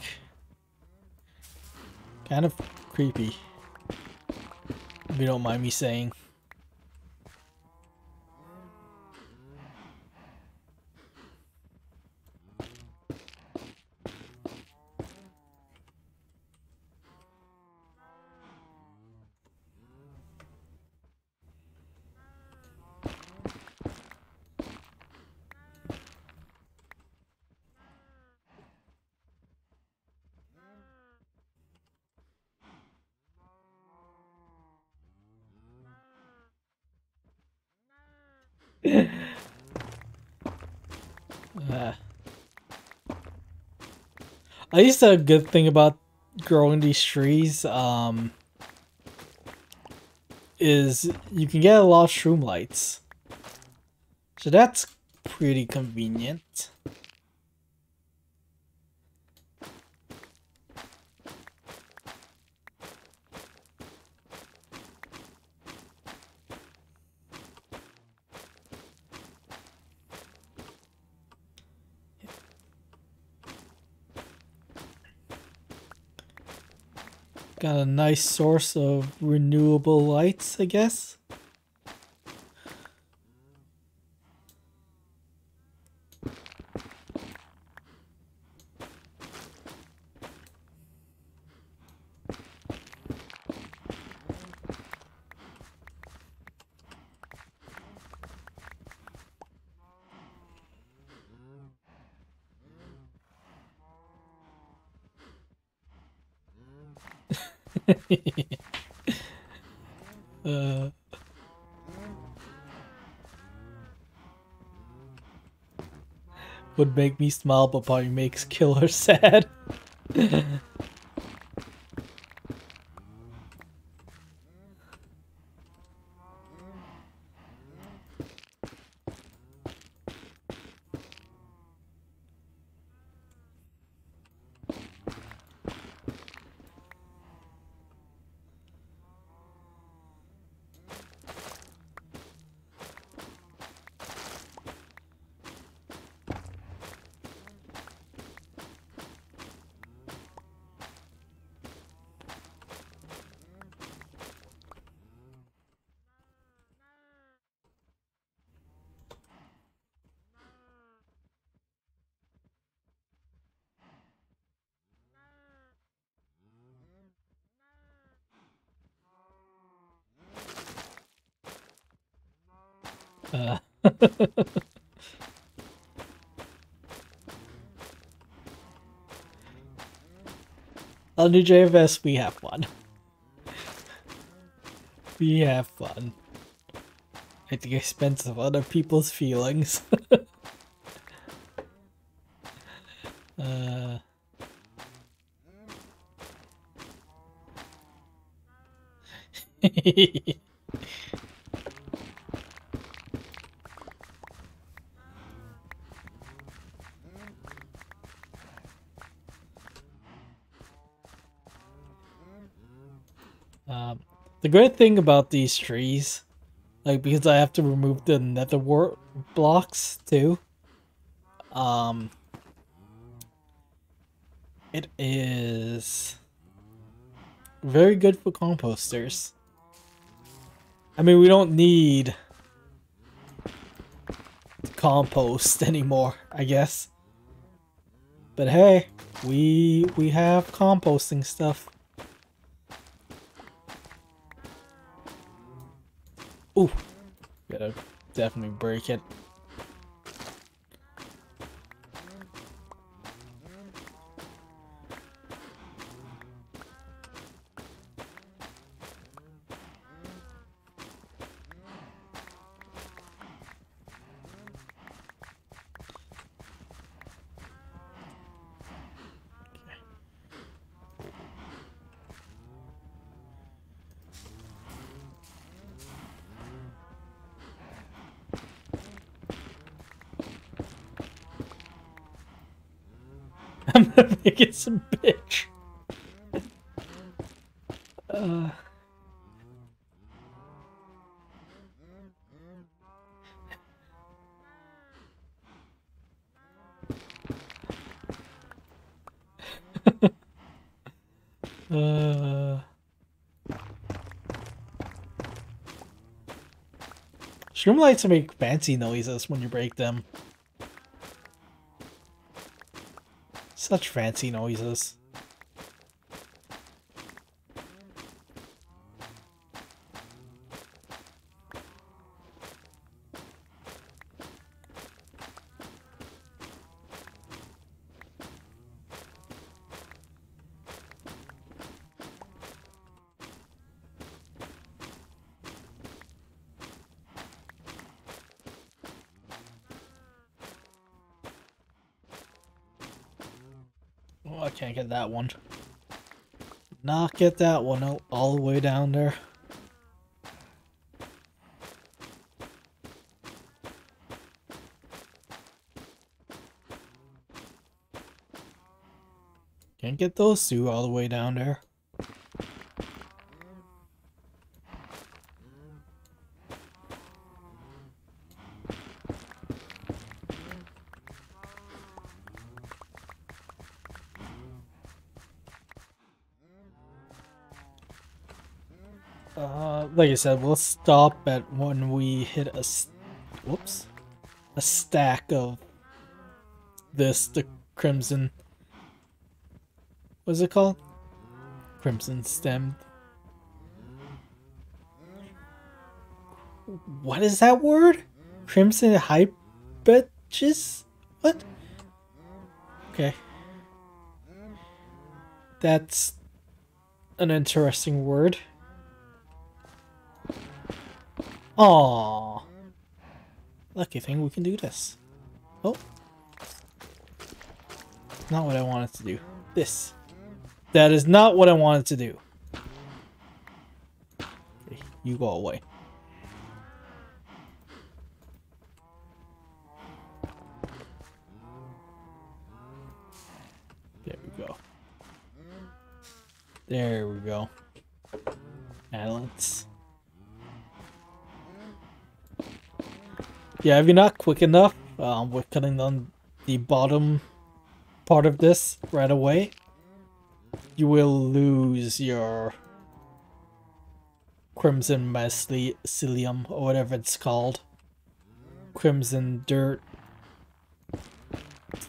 Kind of creepy. If you don't mind me saying. Uh, at least a good thing about growing these trees um, is you can get a lot of shroom lights. So that's pretty convenient. Got a nice source of renewable lights, I guess. Uh, would make me smile, but probably makes killer sad. Uh. The JFS, we have fun. We have fun at the expense of other people's feelings. uh... Um, great thing about these trees, like because I have to remove the nether wart blocks too, um, it is very good for composters. I mean, we don't need compost anymore, I guess. But hey, we we have composting stuff. Ooh, gotta definitely break it. It some bitch. Uh. uh. Shroom lights make fancy noises when you break them. Such fancy noises. Oh, I can't get that one. Not get that one out all the way down there. Can't get those two all the way down there. I said, we'll stop at when we hit a, whoops, a stack of this, the crimson, what's it called? Crimson stemmed. What is that word? Crimson hypages? What? Okay. That's an interesting word. Aww. Lucky thing we can do this. Oh. Not what I wanted to do. This. That is not what I wanted to do. You go away. There we go. There we go. Balance. Yeah, if you're not quick enough, um, we're cutting on the bottom part of this right away. You will lose your Crimson Mycelium, or whatever it's called. Crimson Dirt.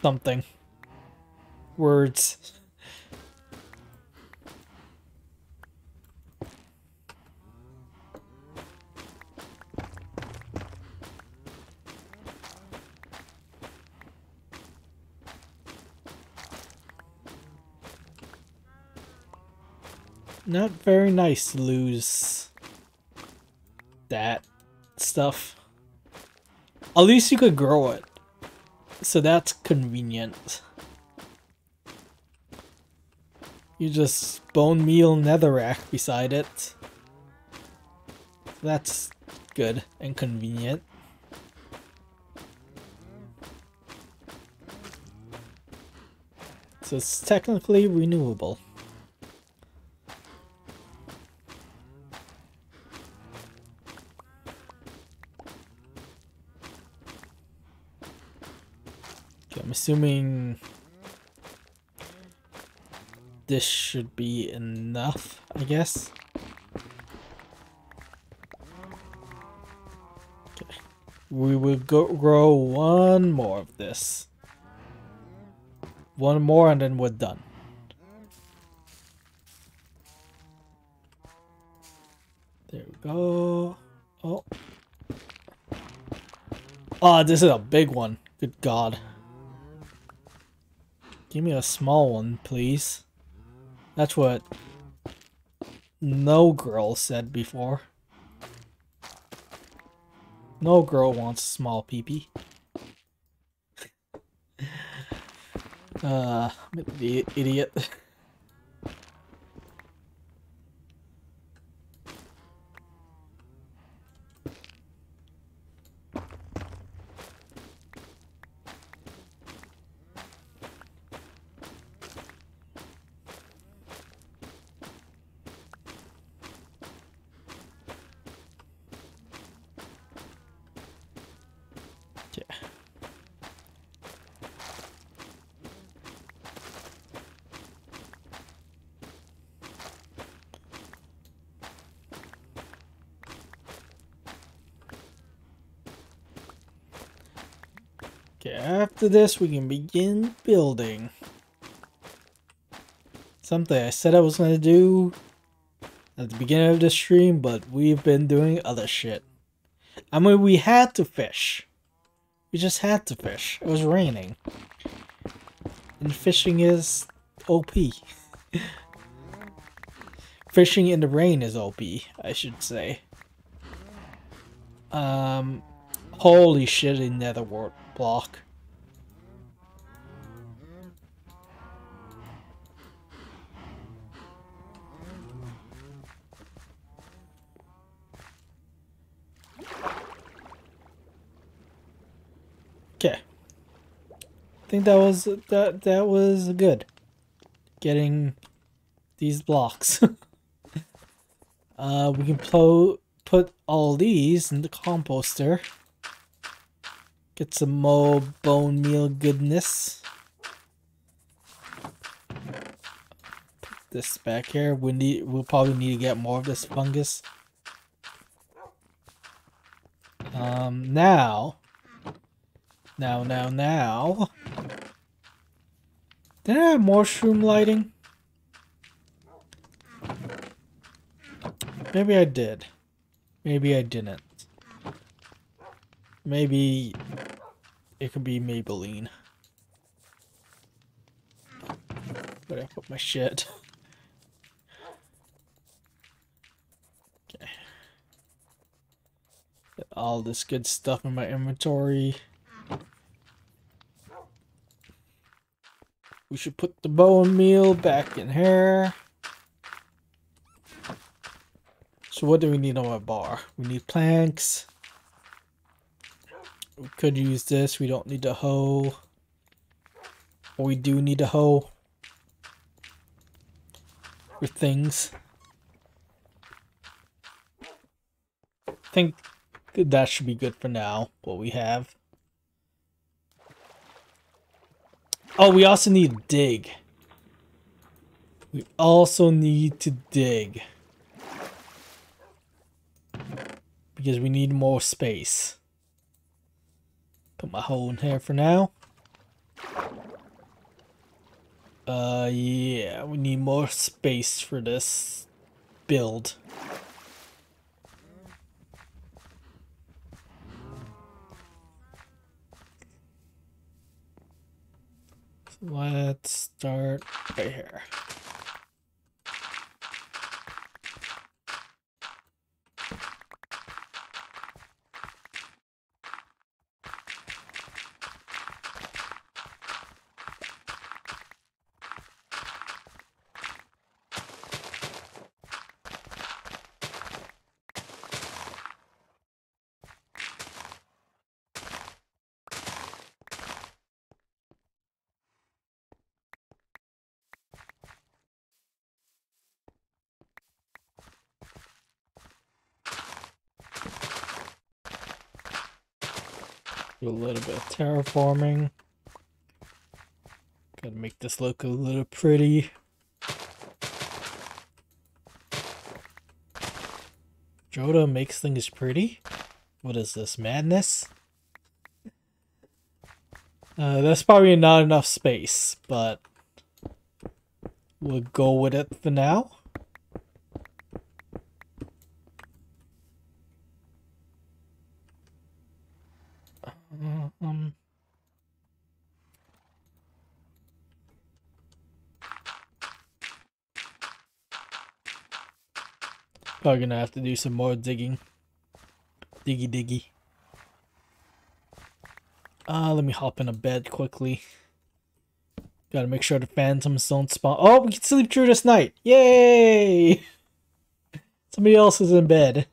Something. Words. Not very nice to lose that stuff. At least you could grow it. So that's convenient. You just bone meal netherrack beside it. That's good and convenient. So it's technically renewable. Assuming this should be enough, I guess. Okay. We will go grow one more of this. One more and then we're done. There we go. Oh. Oh, this is a big one. Good God. Give me a small one, please. That's what no girl said before. No girl wants small peepee. uh, the idiot. Okay, after this we can begin building. Something I said I was going to do at the beginning of the stream, but we've been doing other shit. I mean, we had to fish. We just had to fish. It was raining. And fishing is OP. fishing in the rain is OP, I should say. Um, holy shit in nether wart block. Okay. I think that was that that was good. Getting these blocks. uh we can put all these in the composter. Get some more bone meal goodness. Put this back here. We need we'll probably need to get more of this fungus. Um now now now now Did I have mushroom lighting? Maybe I did. Maybe I didn't. Maybe it could be Maybelline. Where I put my shit? okay. Get all this good stuff in my inventory. We should put the bone meal back in here. So what do we need on our bar? We need planks. We could use this. We don't need a hoe. We do need a hoe. For things. I think that should be good for now, what we have. Oh, we also need dig. We also need to dig. Because we need more space. Put my hole in here for now. Uh, yeah, we need more space for this build. Let's start right here. Do a little bit of terraforming. Gotta make this look a little pretty. Joda makes things pretty? What is this, madness? Uh, that's probably not enough space, but we'll go with it for now. Probably gonna have to do some more digging. Diggy diggy. Uh, let me hop in a bed quickly. Gotta make sure the phantoms don't spawn. Oh, we can sleep through this night! Yay! Somebody else is in bed.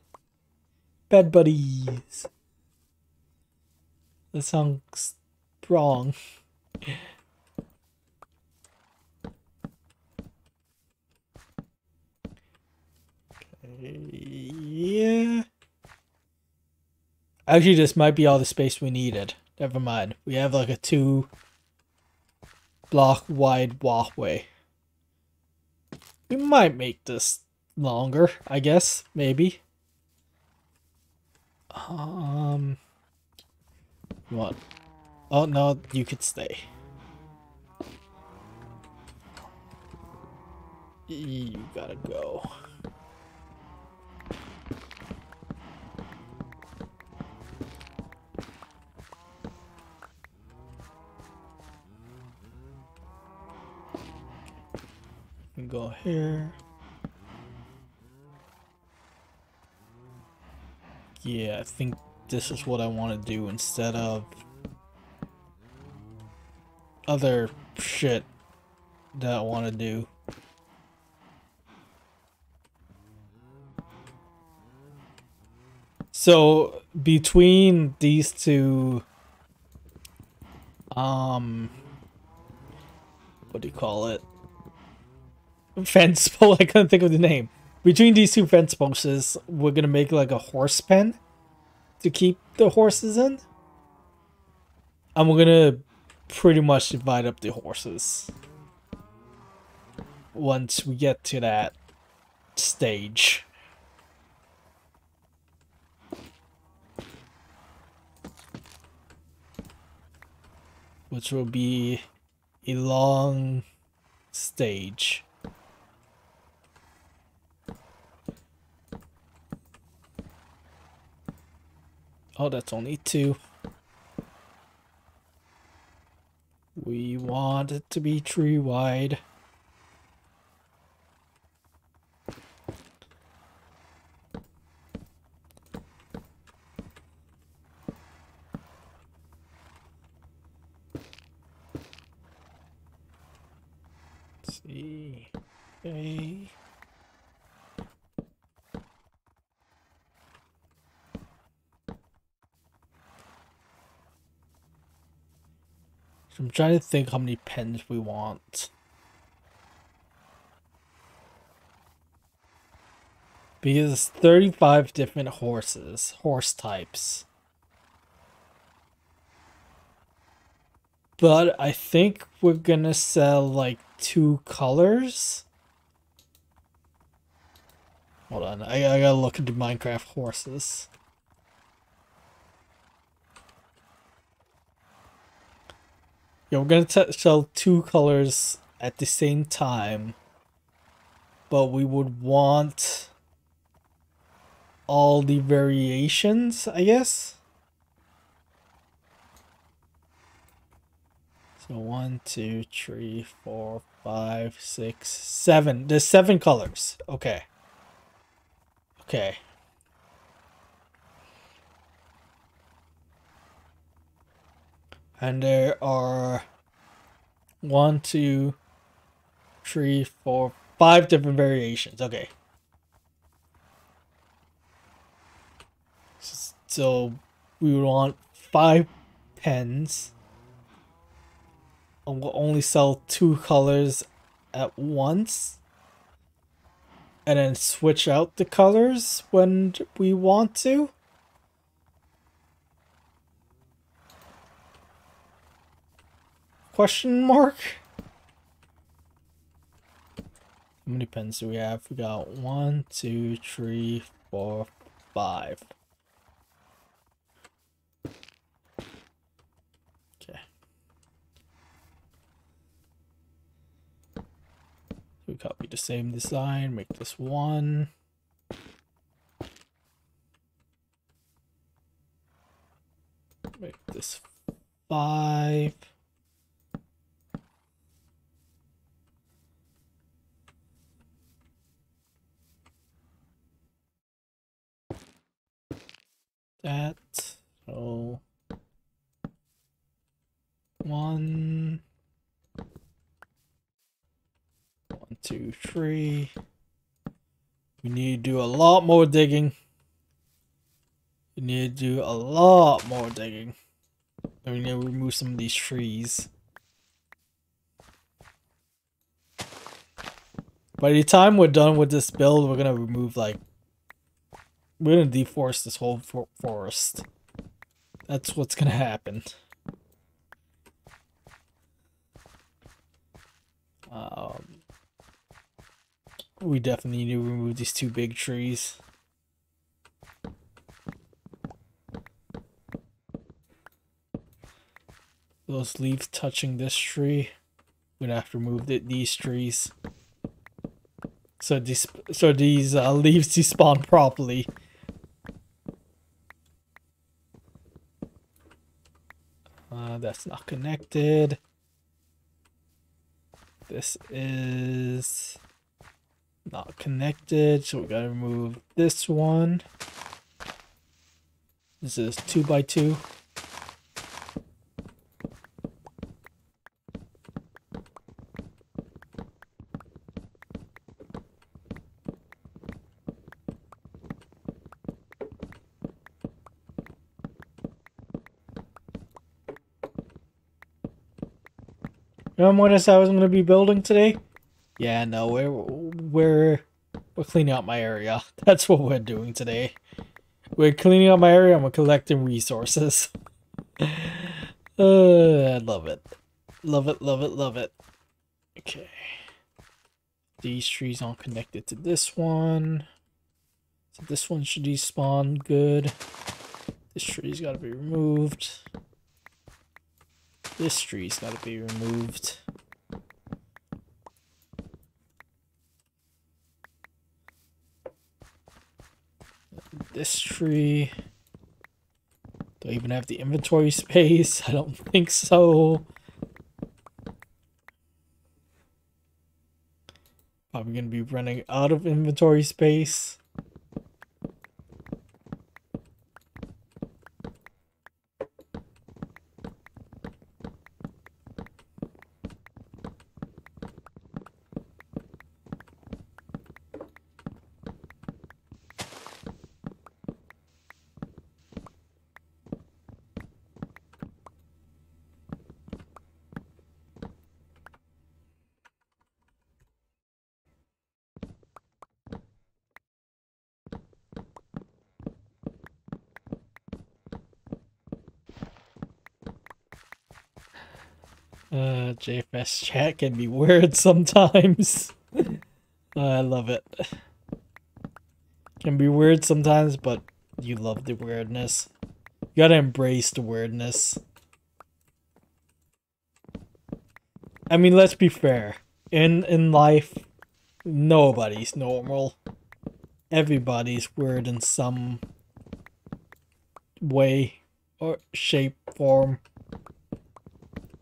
Bed buddies. That sounds wrong. Yeah. Actually, this might be all the space we needed. Never mind. We have like a two block wide walkway. We might make this longer, I guess. Maybe. Um... What? Oh, no, you could stay. You gotta go. Go here. Yeah, I think this is what I want to do instead of other shit that I want to do. So between these two um what do you call it? Fence pole, I couldn't think of the name. Between these two fence posts, we're gonna make like a horse pen to keep the horses in. And we're gonna pretty much divide up the horses. once we get to that stage. Which will be a long stage. Oh, that's only two. We want it to be tree wide. Let's see. Okay. So I'm trying to think how many pens we want. Because 35 different horses, horse types. But I think we're gonna sell like two colors. Hold on, I, I gotta look into Minecraft horses. Yeah, we're gonna sell two colors at the same time. But we would want all the variations, I guess? So one, two, three, four, five, six, seven. There's seven colors. Okay. Okay. And there are one, two, three, four, five different variations. Okay. So we would want five pens. And we'll only sell two colors at once. And then switch out the colors when we want to. Question mark? How many pens do we have? We got one, two, three, four, five. Okay. We copy the same design, make this one. Make this five. that. So one, one, two, three. We need to do a lot more digging. We need to do a lot more digging. And we need to remove some of these trees. By the time we're done with this build, we're gonna remove like we're gonna deforest this whole for forest. That's what's gonna happen. Um, we definitely need to remove these two big trees. Those leaves touching this tree. Gonna have to remove the, these trees. So these so these uh, leaves despawn properly. Uh, that's not connected. This is not connected, so we gotta remove this one. This is two by two. Remember what I said I was going to be building today? Yeah, no, we're, we're, we're cleaning out my area. That's what we're doing today. We're cleaning out my area and we're collecting resources. uh, I love it. Love it, love it, love it. Okay. These trees aren't connected to this one. So this one should despawn good. This tree's got to be removed. This tree's got to be removed. This tree. Do I even have the inventory space? I don't think so. Probably going to be running out of inventory space. Uh, JFS chat can be weird sometimes. I love it. Can be weird sometimes, but you love the weirdness. You gotta embrace the weirdness. I mean, let's be fair. In in life, nobody's normal. Everybody's weird in some way or shape, form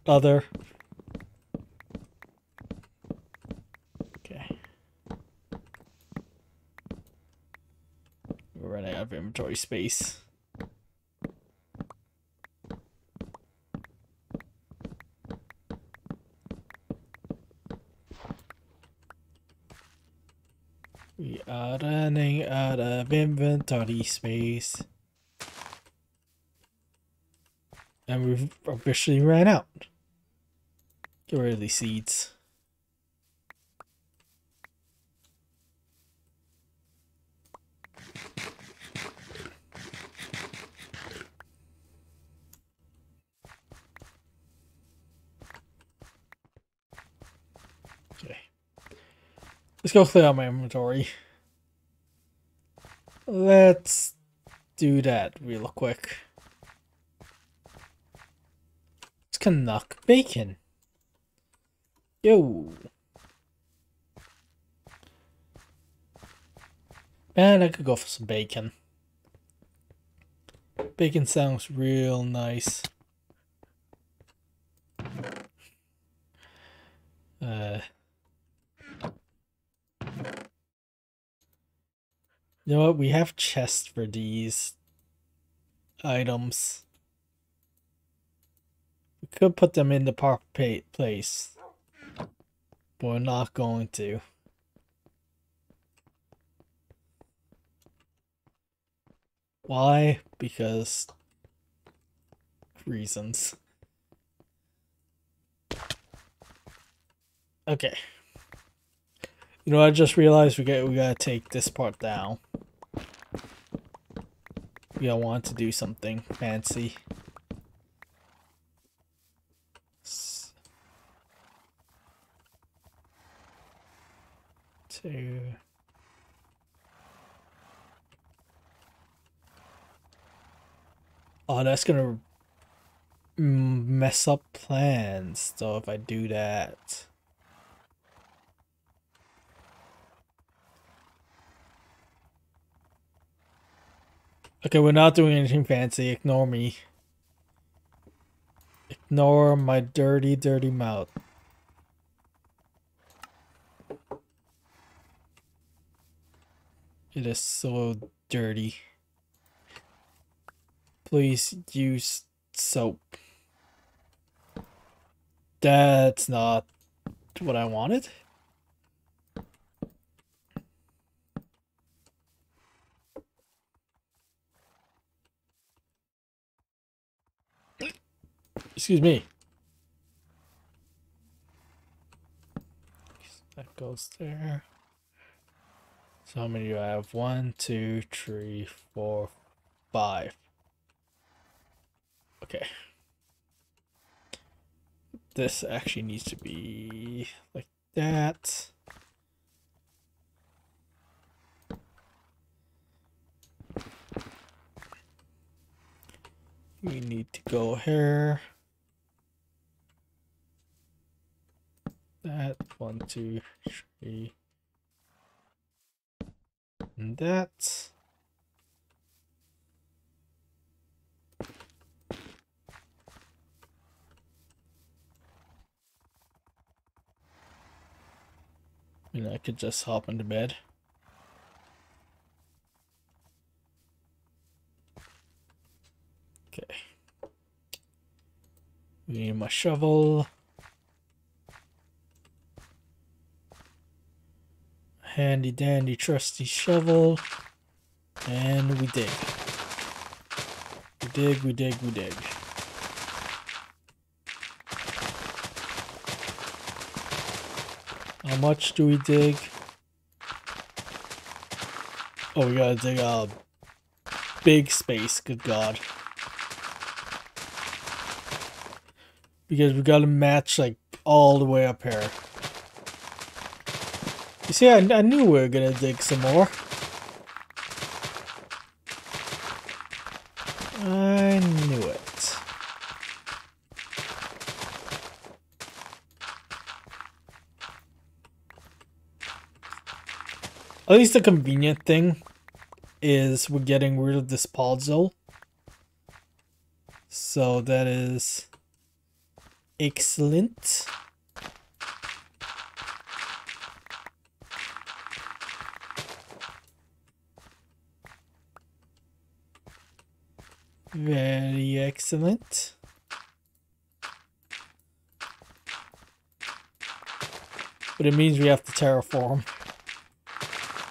other. We're running out of inventory space. We are running out of inventory space. And we've officially ran out. Get rid of these seeds. Okay. Let's go clear out my inventory. Let's do that real quick. It's Canuck bacon. Yo. Man, I could go for some bacon. Bacon sounds real nice. Uh, you know what? We have chests for these items. We could put them in the proper place. But we're not going to. Why? Because reasons. Okay. You know, I just realized we got we gotta take this part down. We don't want to do something fancy. Two. Oh, that's gonna mess up plans, though, if I do that. Okay, we're not doing anything fancy. Ignore me. Ignore my dirty, dirty mouth. It is so dirty. Please use soap. That's not what I wanted. Excuse me. That goes there. So how many do I have? One, two, three, four, five. Okay. This actually needs to be like that. We need to go here. That one, two, three. And that. And I could just hop into bed. Okay. We need my shovel. Handy dandy trusty shovel. And we dig. We dig, we dig, we dig. How much do we dig? Oh, we gotta dig a big space, good god. Because we gotta match like all the way up here. You see, I, I knew we were gonna dig some more. I knew it. At least the convenient thing is we're getting rid of this puzzle. So that is excellent. Very excellent. But it means we have to terraform.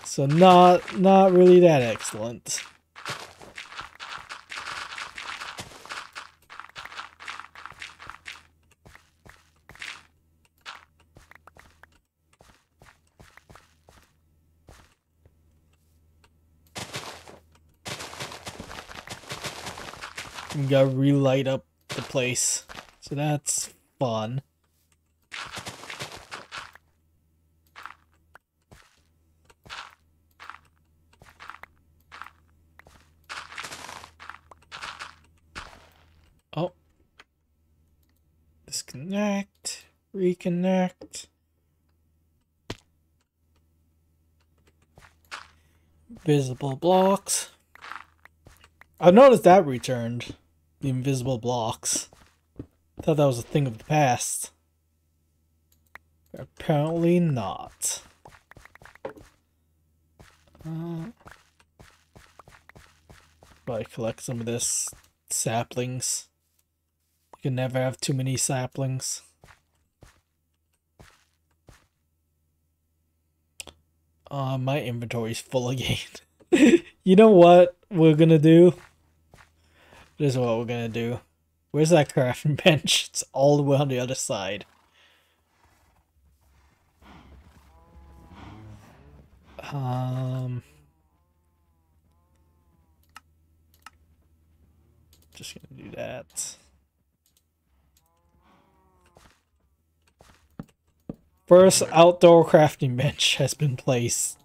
So not not really that excellent. We gotta uh, relight up the place. So that's fun. Oh. Disconnect. Reconnect. Visible blocks. I noticed that returned. The invisible blocks. Thought that was a thing of the past. Apparently not. Uh, I collect some of this saplings. You can never have too many saplings. Uh, my inventory's full again. you know what we're gonna do? This is what we're gonna do. Where's that crafting bench? It's all the way on the other side. Um... Just gonna do that. First outdoor crafting bench has been placed.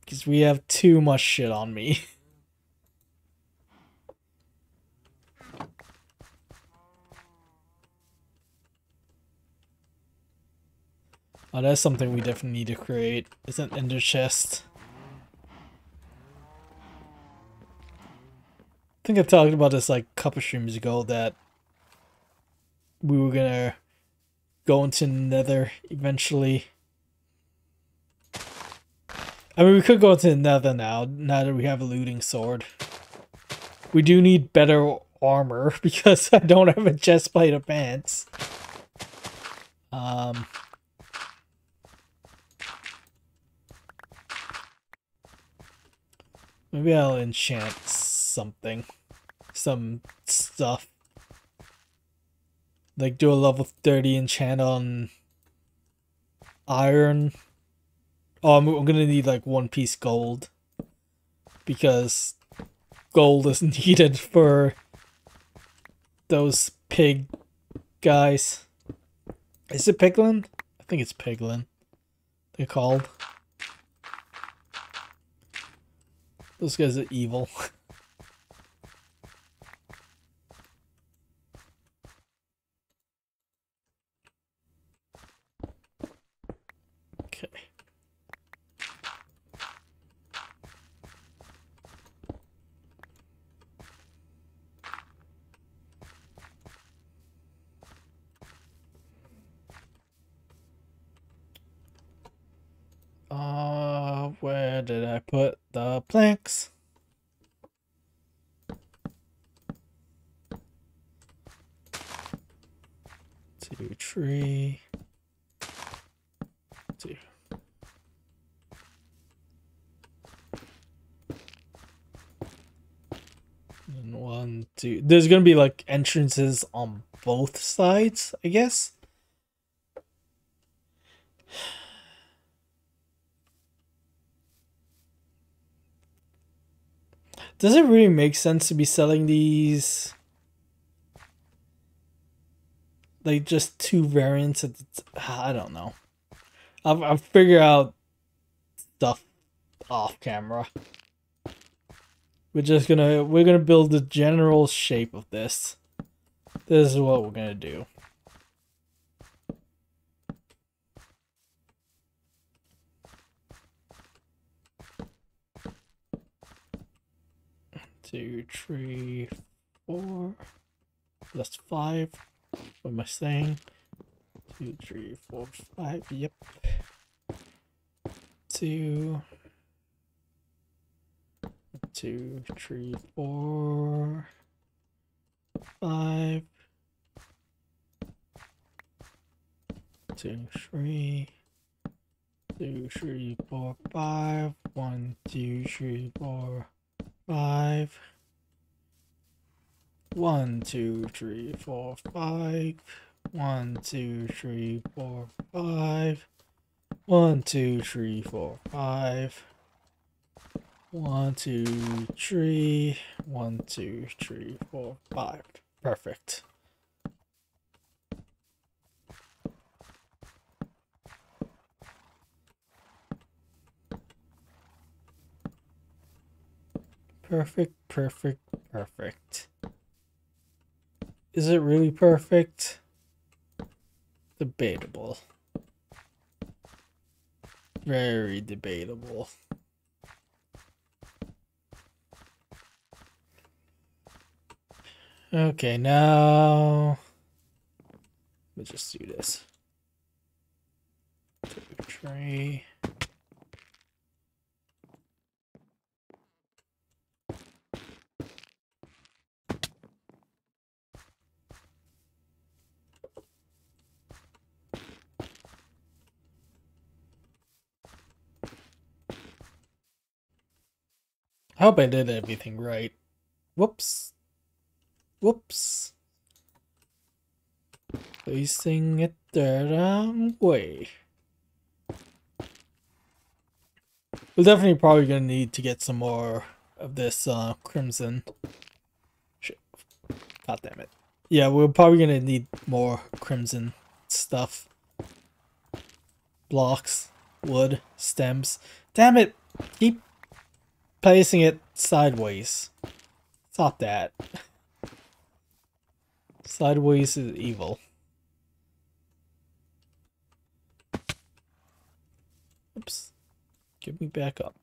Because we have too much shit on me. Oh, that's something we definitely need to create. It's an ender chest. I think I talked about this like a couple streams ago that we were gonna go into nether eventually. I mean, we could go into nether now, now that we have a looting sword. We do need better armor because I don't have a chest plate of pants. Um... Maybe I'll enchant something. Some stuff. Like do a level 30 enchant on iron. Oh, I'm, I'm gonna need like one piece gold. Because gold is needed for those pig guys. Is it piglin? I think it's piglin. They're called. Those guys are evil. Uh, where did I put the planks? Two tree. Two. And one, two. There's gonna be like entrances on both sides, I guess. Does it really make sense to be selling these? Like just two variants of I don't know. I'll, I'll figure out stuff off camera. We're just gonna we're gonna build the general shape of this. This is what we're gonna do. Two, three, four. That's five. What am I saying? Two, three, four, five. Yep. Two two, three, four, five, two, three, two, three, four, five, one, two, three, four, five, one, two, three, four, five, one, two, three, four, five, one, two, three, four, five. One, two, three. One, two, three, four, five. Perfect. Perfect, perfect, perfect. Is it really perfect? Debatable. Very debatable. Okay, now let's just do this. Tree. I hope I did everything right. Whoops. Whoops. Facing it the wrong way. We're definitely probably gonna need to get some more of this uh, crimson. Shit. God damn it. Yeah, we're probably gonna need more crimson stuff. Blocks, wood, stems. Damn it! Keep placing it sideways. Stop that. Sideways is evil. Oops. Get me back up.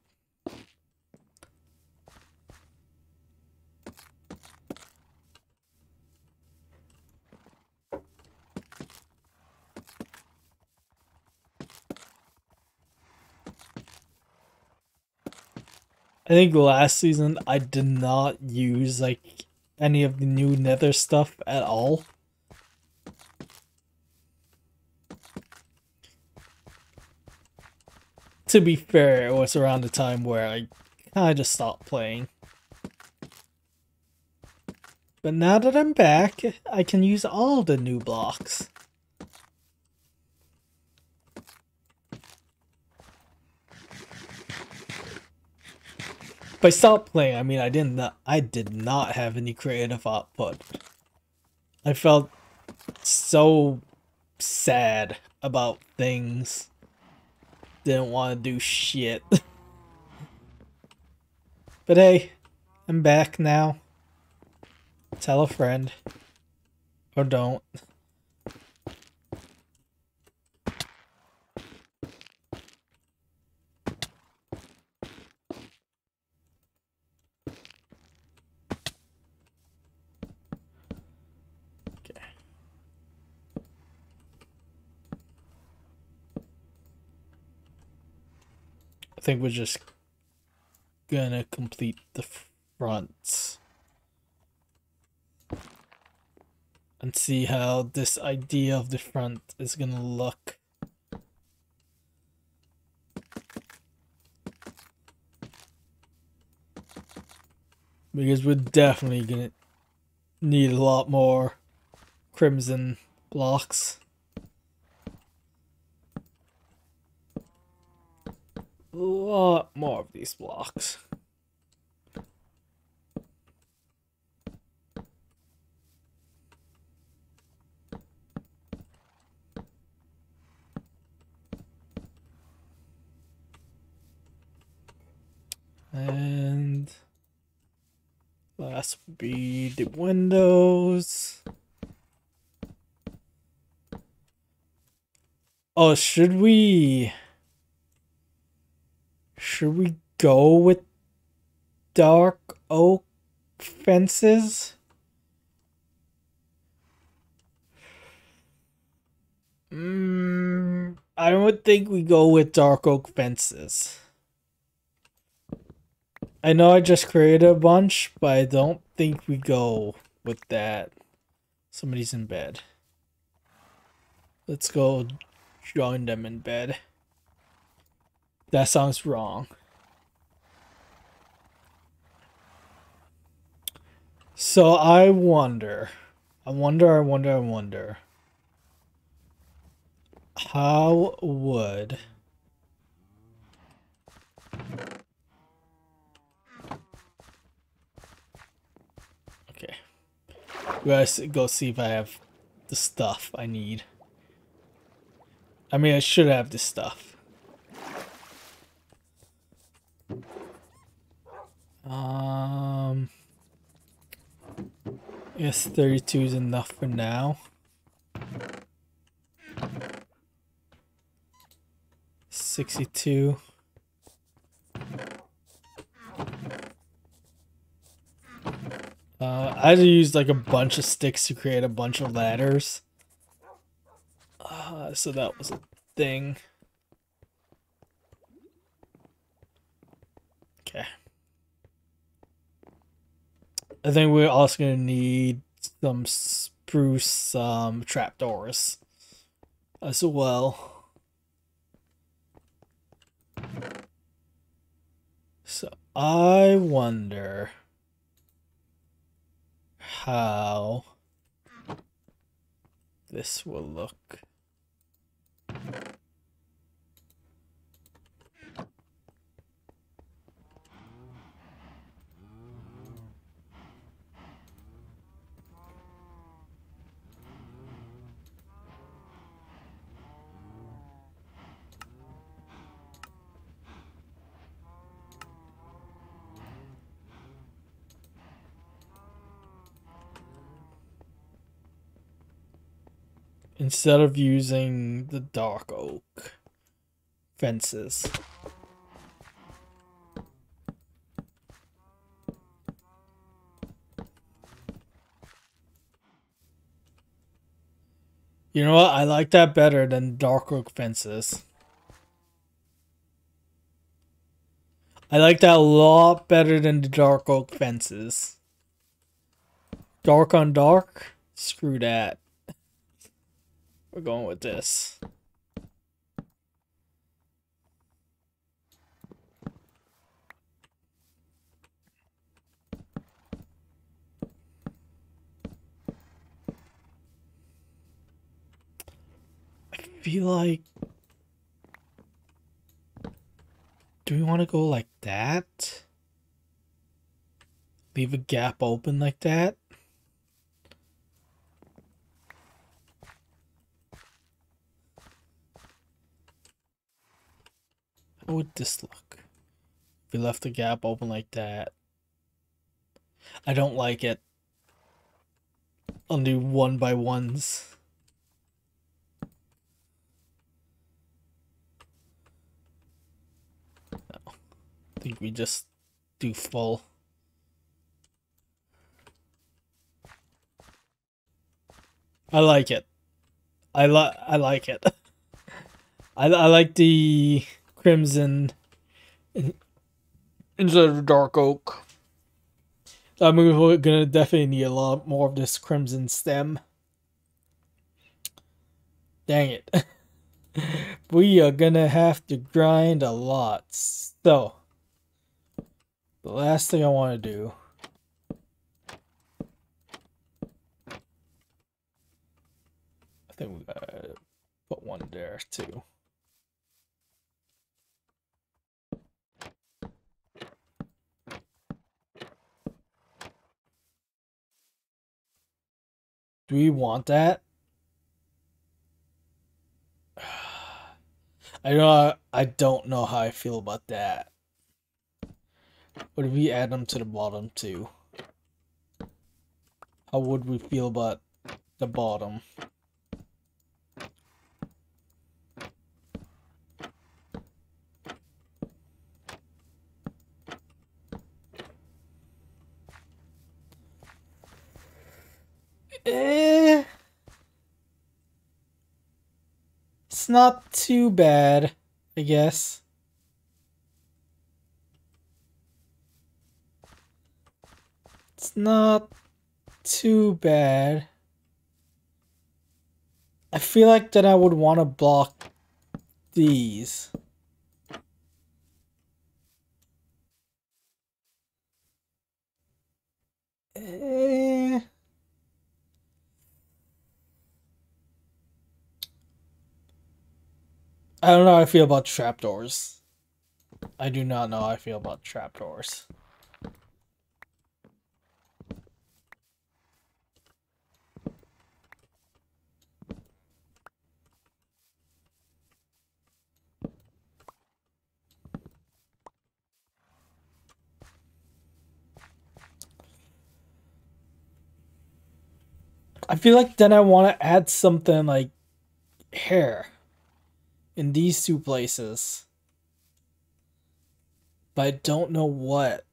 I think last season I did not use like any of the new nether stuff at all. To be fair, it was around the time where I kind of just stopped playing. But now that I'm back, I can use all the new blocks. By stop playing, I mean I didn't. I did not have any creative output. I felt so sad about things. Didn't want to do shit. but hey, I'm back now. Tell a friend. Or don't. Think we're just gonna complete the front and see how this idea of the front is gonna look. Because we're definitely gonna need a lot more crimson blocks. Lot more of these blocks. And last would be the windows. Oh, should we should we go with dark oak fences? Mm, I don't think we go with dark oak fences. I know I just created a bunch, but I don't think we go with that. Somebody's in bed. Let's go join them in bed. That sounds wrong. So I wonder, I wonder, I wonder, I wonder. How would Okay. Let's go see if I have the stuff I need. I mean, I should have the stuff. Um, yes, 32 is enough for now. Sixty-two. Uh, I had to use like a bunch of sticks to create a bunch of ladders. Uh, so that was a thing. Okay. I think we're also gonna need some spruce um, trapdoors as well. So I wonder how this will look. Instead of using the dark oak fences. You know what? I like that better than dark oak fences. I like that a lot better than the dark oak fences. Dark on dark? Screw that. We're going with this. I feel like... Do we want to go like that? Leave a gap open like that? How would this look? If we left the gap open like that. I don't like it. I'll do one by ones. No. I think we just do full. I like it. I like I like it. I I like the crimson instead of dark oak. I mean, we're gonna definitely need a lot more of this crimson stem. Dang it. we are gonna have to grind a lot. So, the last thing I want to do I think we gotta put one there too. Do we want that? I know I don't know how I feel about that. What if we add them to the bottom too? How would we feel about the bottom? Eh, it's not too bad, I guess. It's not too bad. I feel like that I would want to block these. Eh... I don't know how I feel about trapdoors. I do not know how I feel about trapdoors. I feel like then I want to add something like hair in these two places. But I don't know what.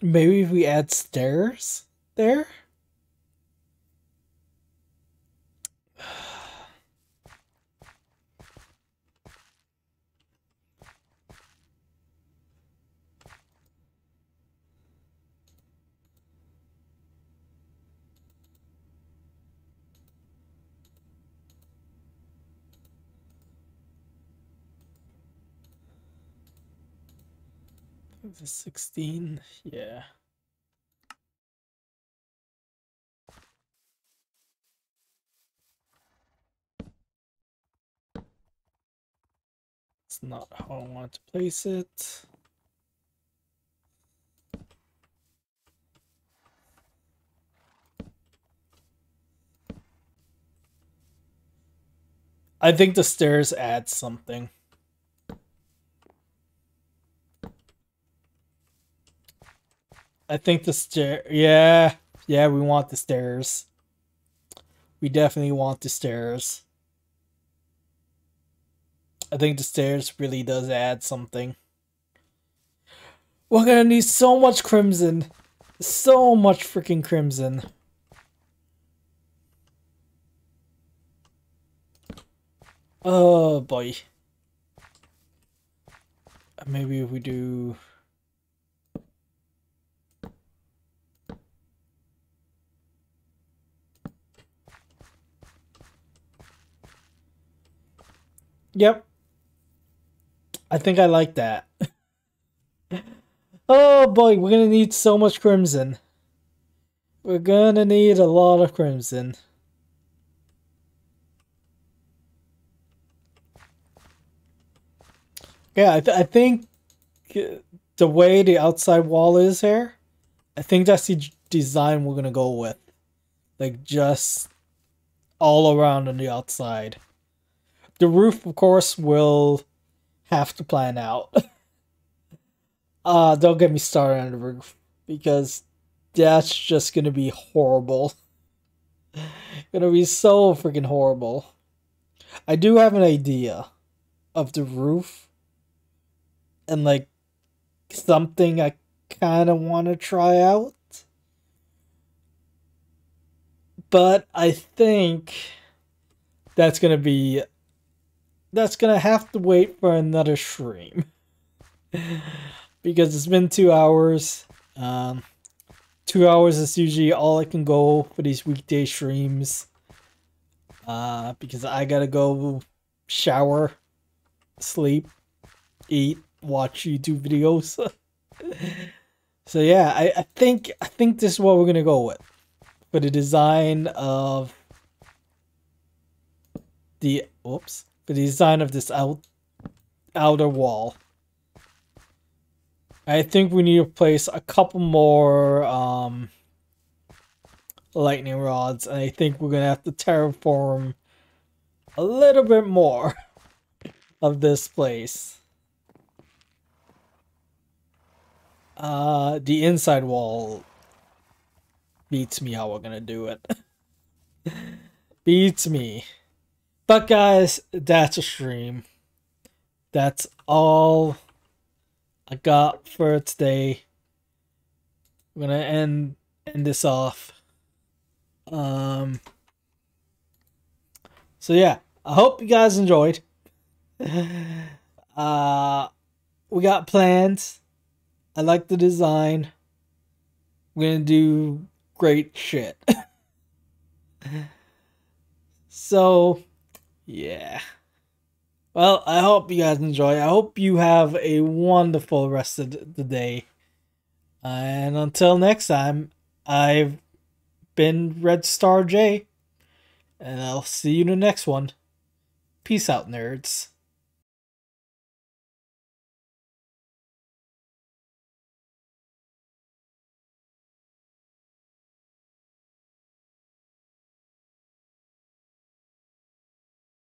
Maybe if we add stairs there? The 16, yeah. It's not how I want to place it. I think the stairs add something. I think the stair. Yeah, yeah, we want the stairs. We definitely want the stairs. I think the stairs really does add something. We're gonna need so much crimson. So much freaking crimson. Oh boy. Maybe if we do... Yep. I think I like that. oh boy, we're gonna need so much crimson. We're gonna need a lot of crimson. Yeah, I, th I think uh, the way the outside wall is here, I think that's the design we're gonna go with. Like, just all around on the outside. The roof, of course, will have to plan out. uh, don't get me started on the roof because that's just gonna be horrible. gonna be so freaking horrible. I do have an idea of the roof and like something I kind of want to try out. But I think that's going to be that's gonna have to wait for another stream. because it's been two hours. Um, two hours is usually all I can go for these weekday streams. Uh, because I gotta go shower, sleep, eat, watch YouTube videos. so yeah, I, I think I think this is what we're gonna go with. For the design of the whoops. The design of this out outer wall. I think we need to place a couple more um, lightning rods, and I think we're gonna have to terraform a little bit more of this place. Uh, the inside wall beats me how we're gonna do it. beats me. But guys, that's a stream. That's all I got for today. I'm gonna end end this off. Um so yeah, I hope you guys enjoyed. uh we got plans. I like the design. We're gonna do great shit. so yeah. Well, I hope you guys enjoy. I hope you have a wonderful rest of the day. And until next time, I've been Red Star J. And I'll see you in the next one. Peace out, nerds.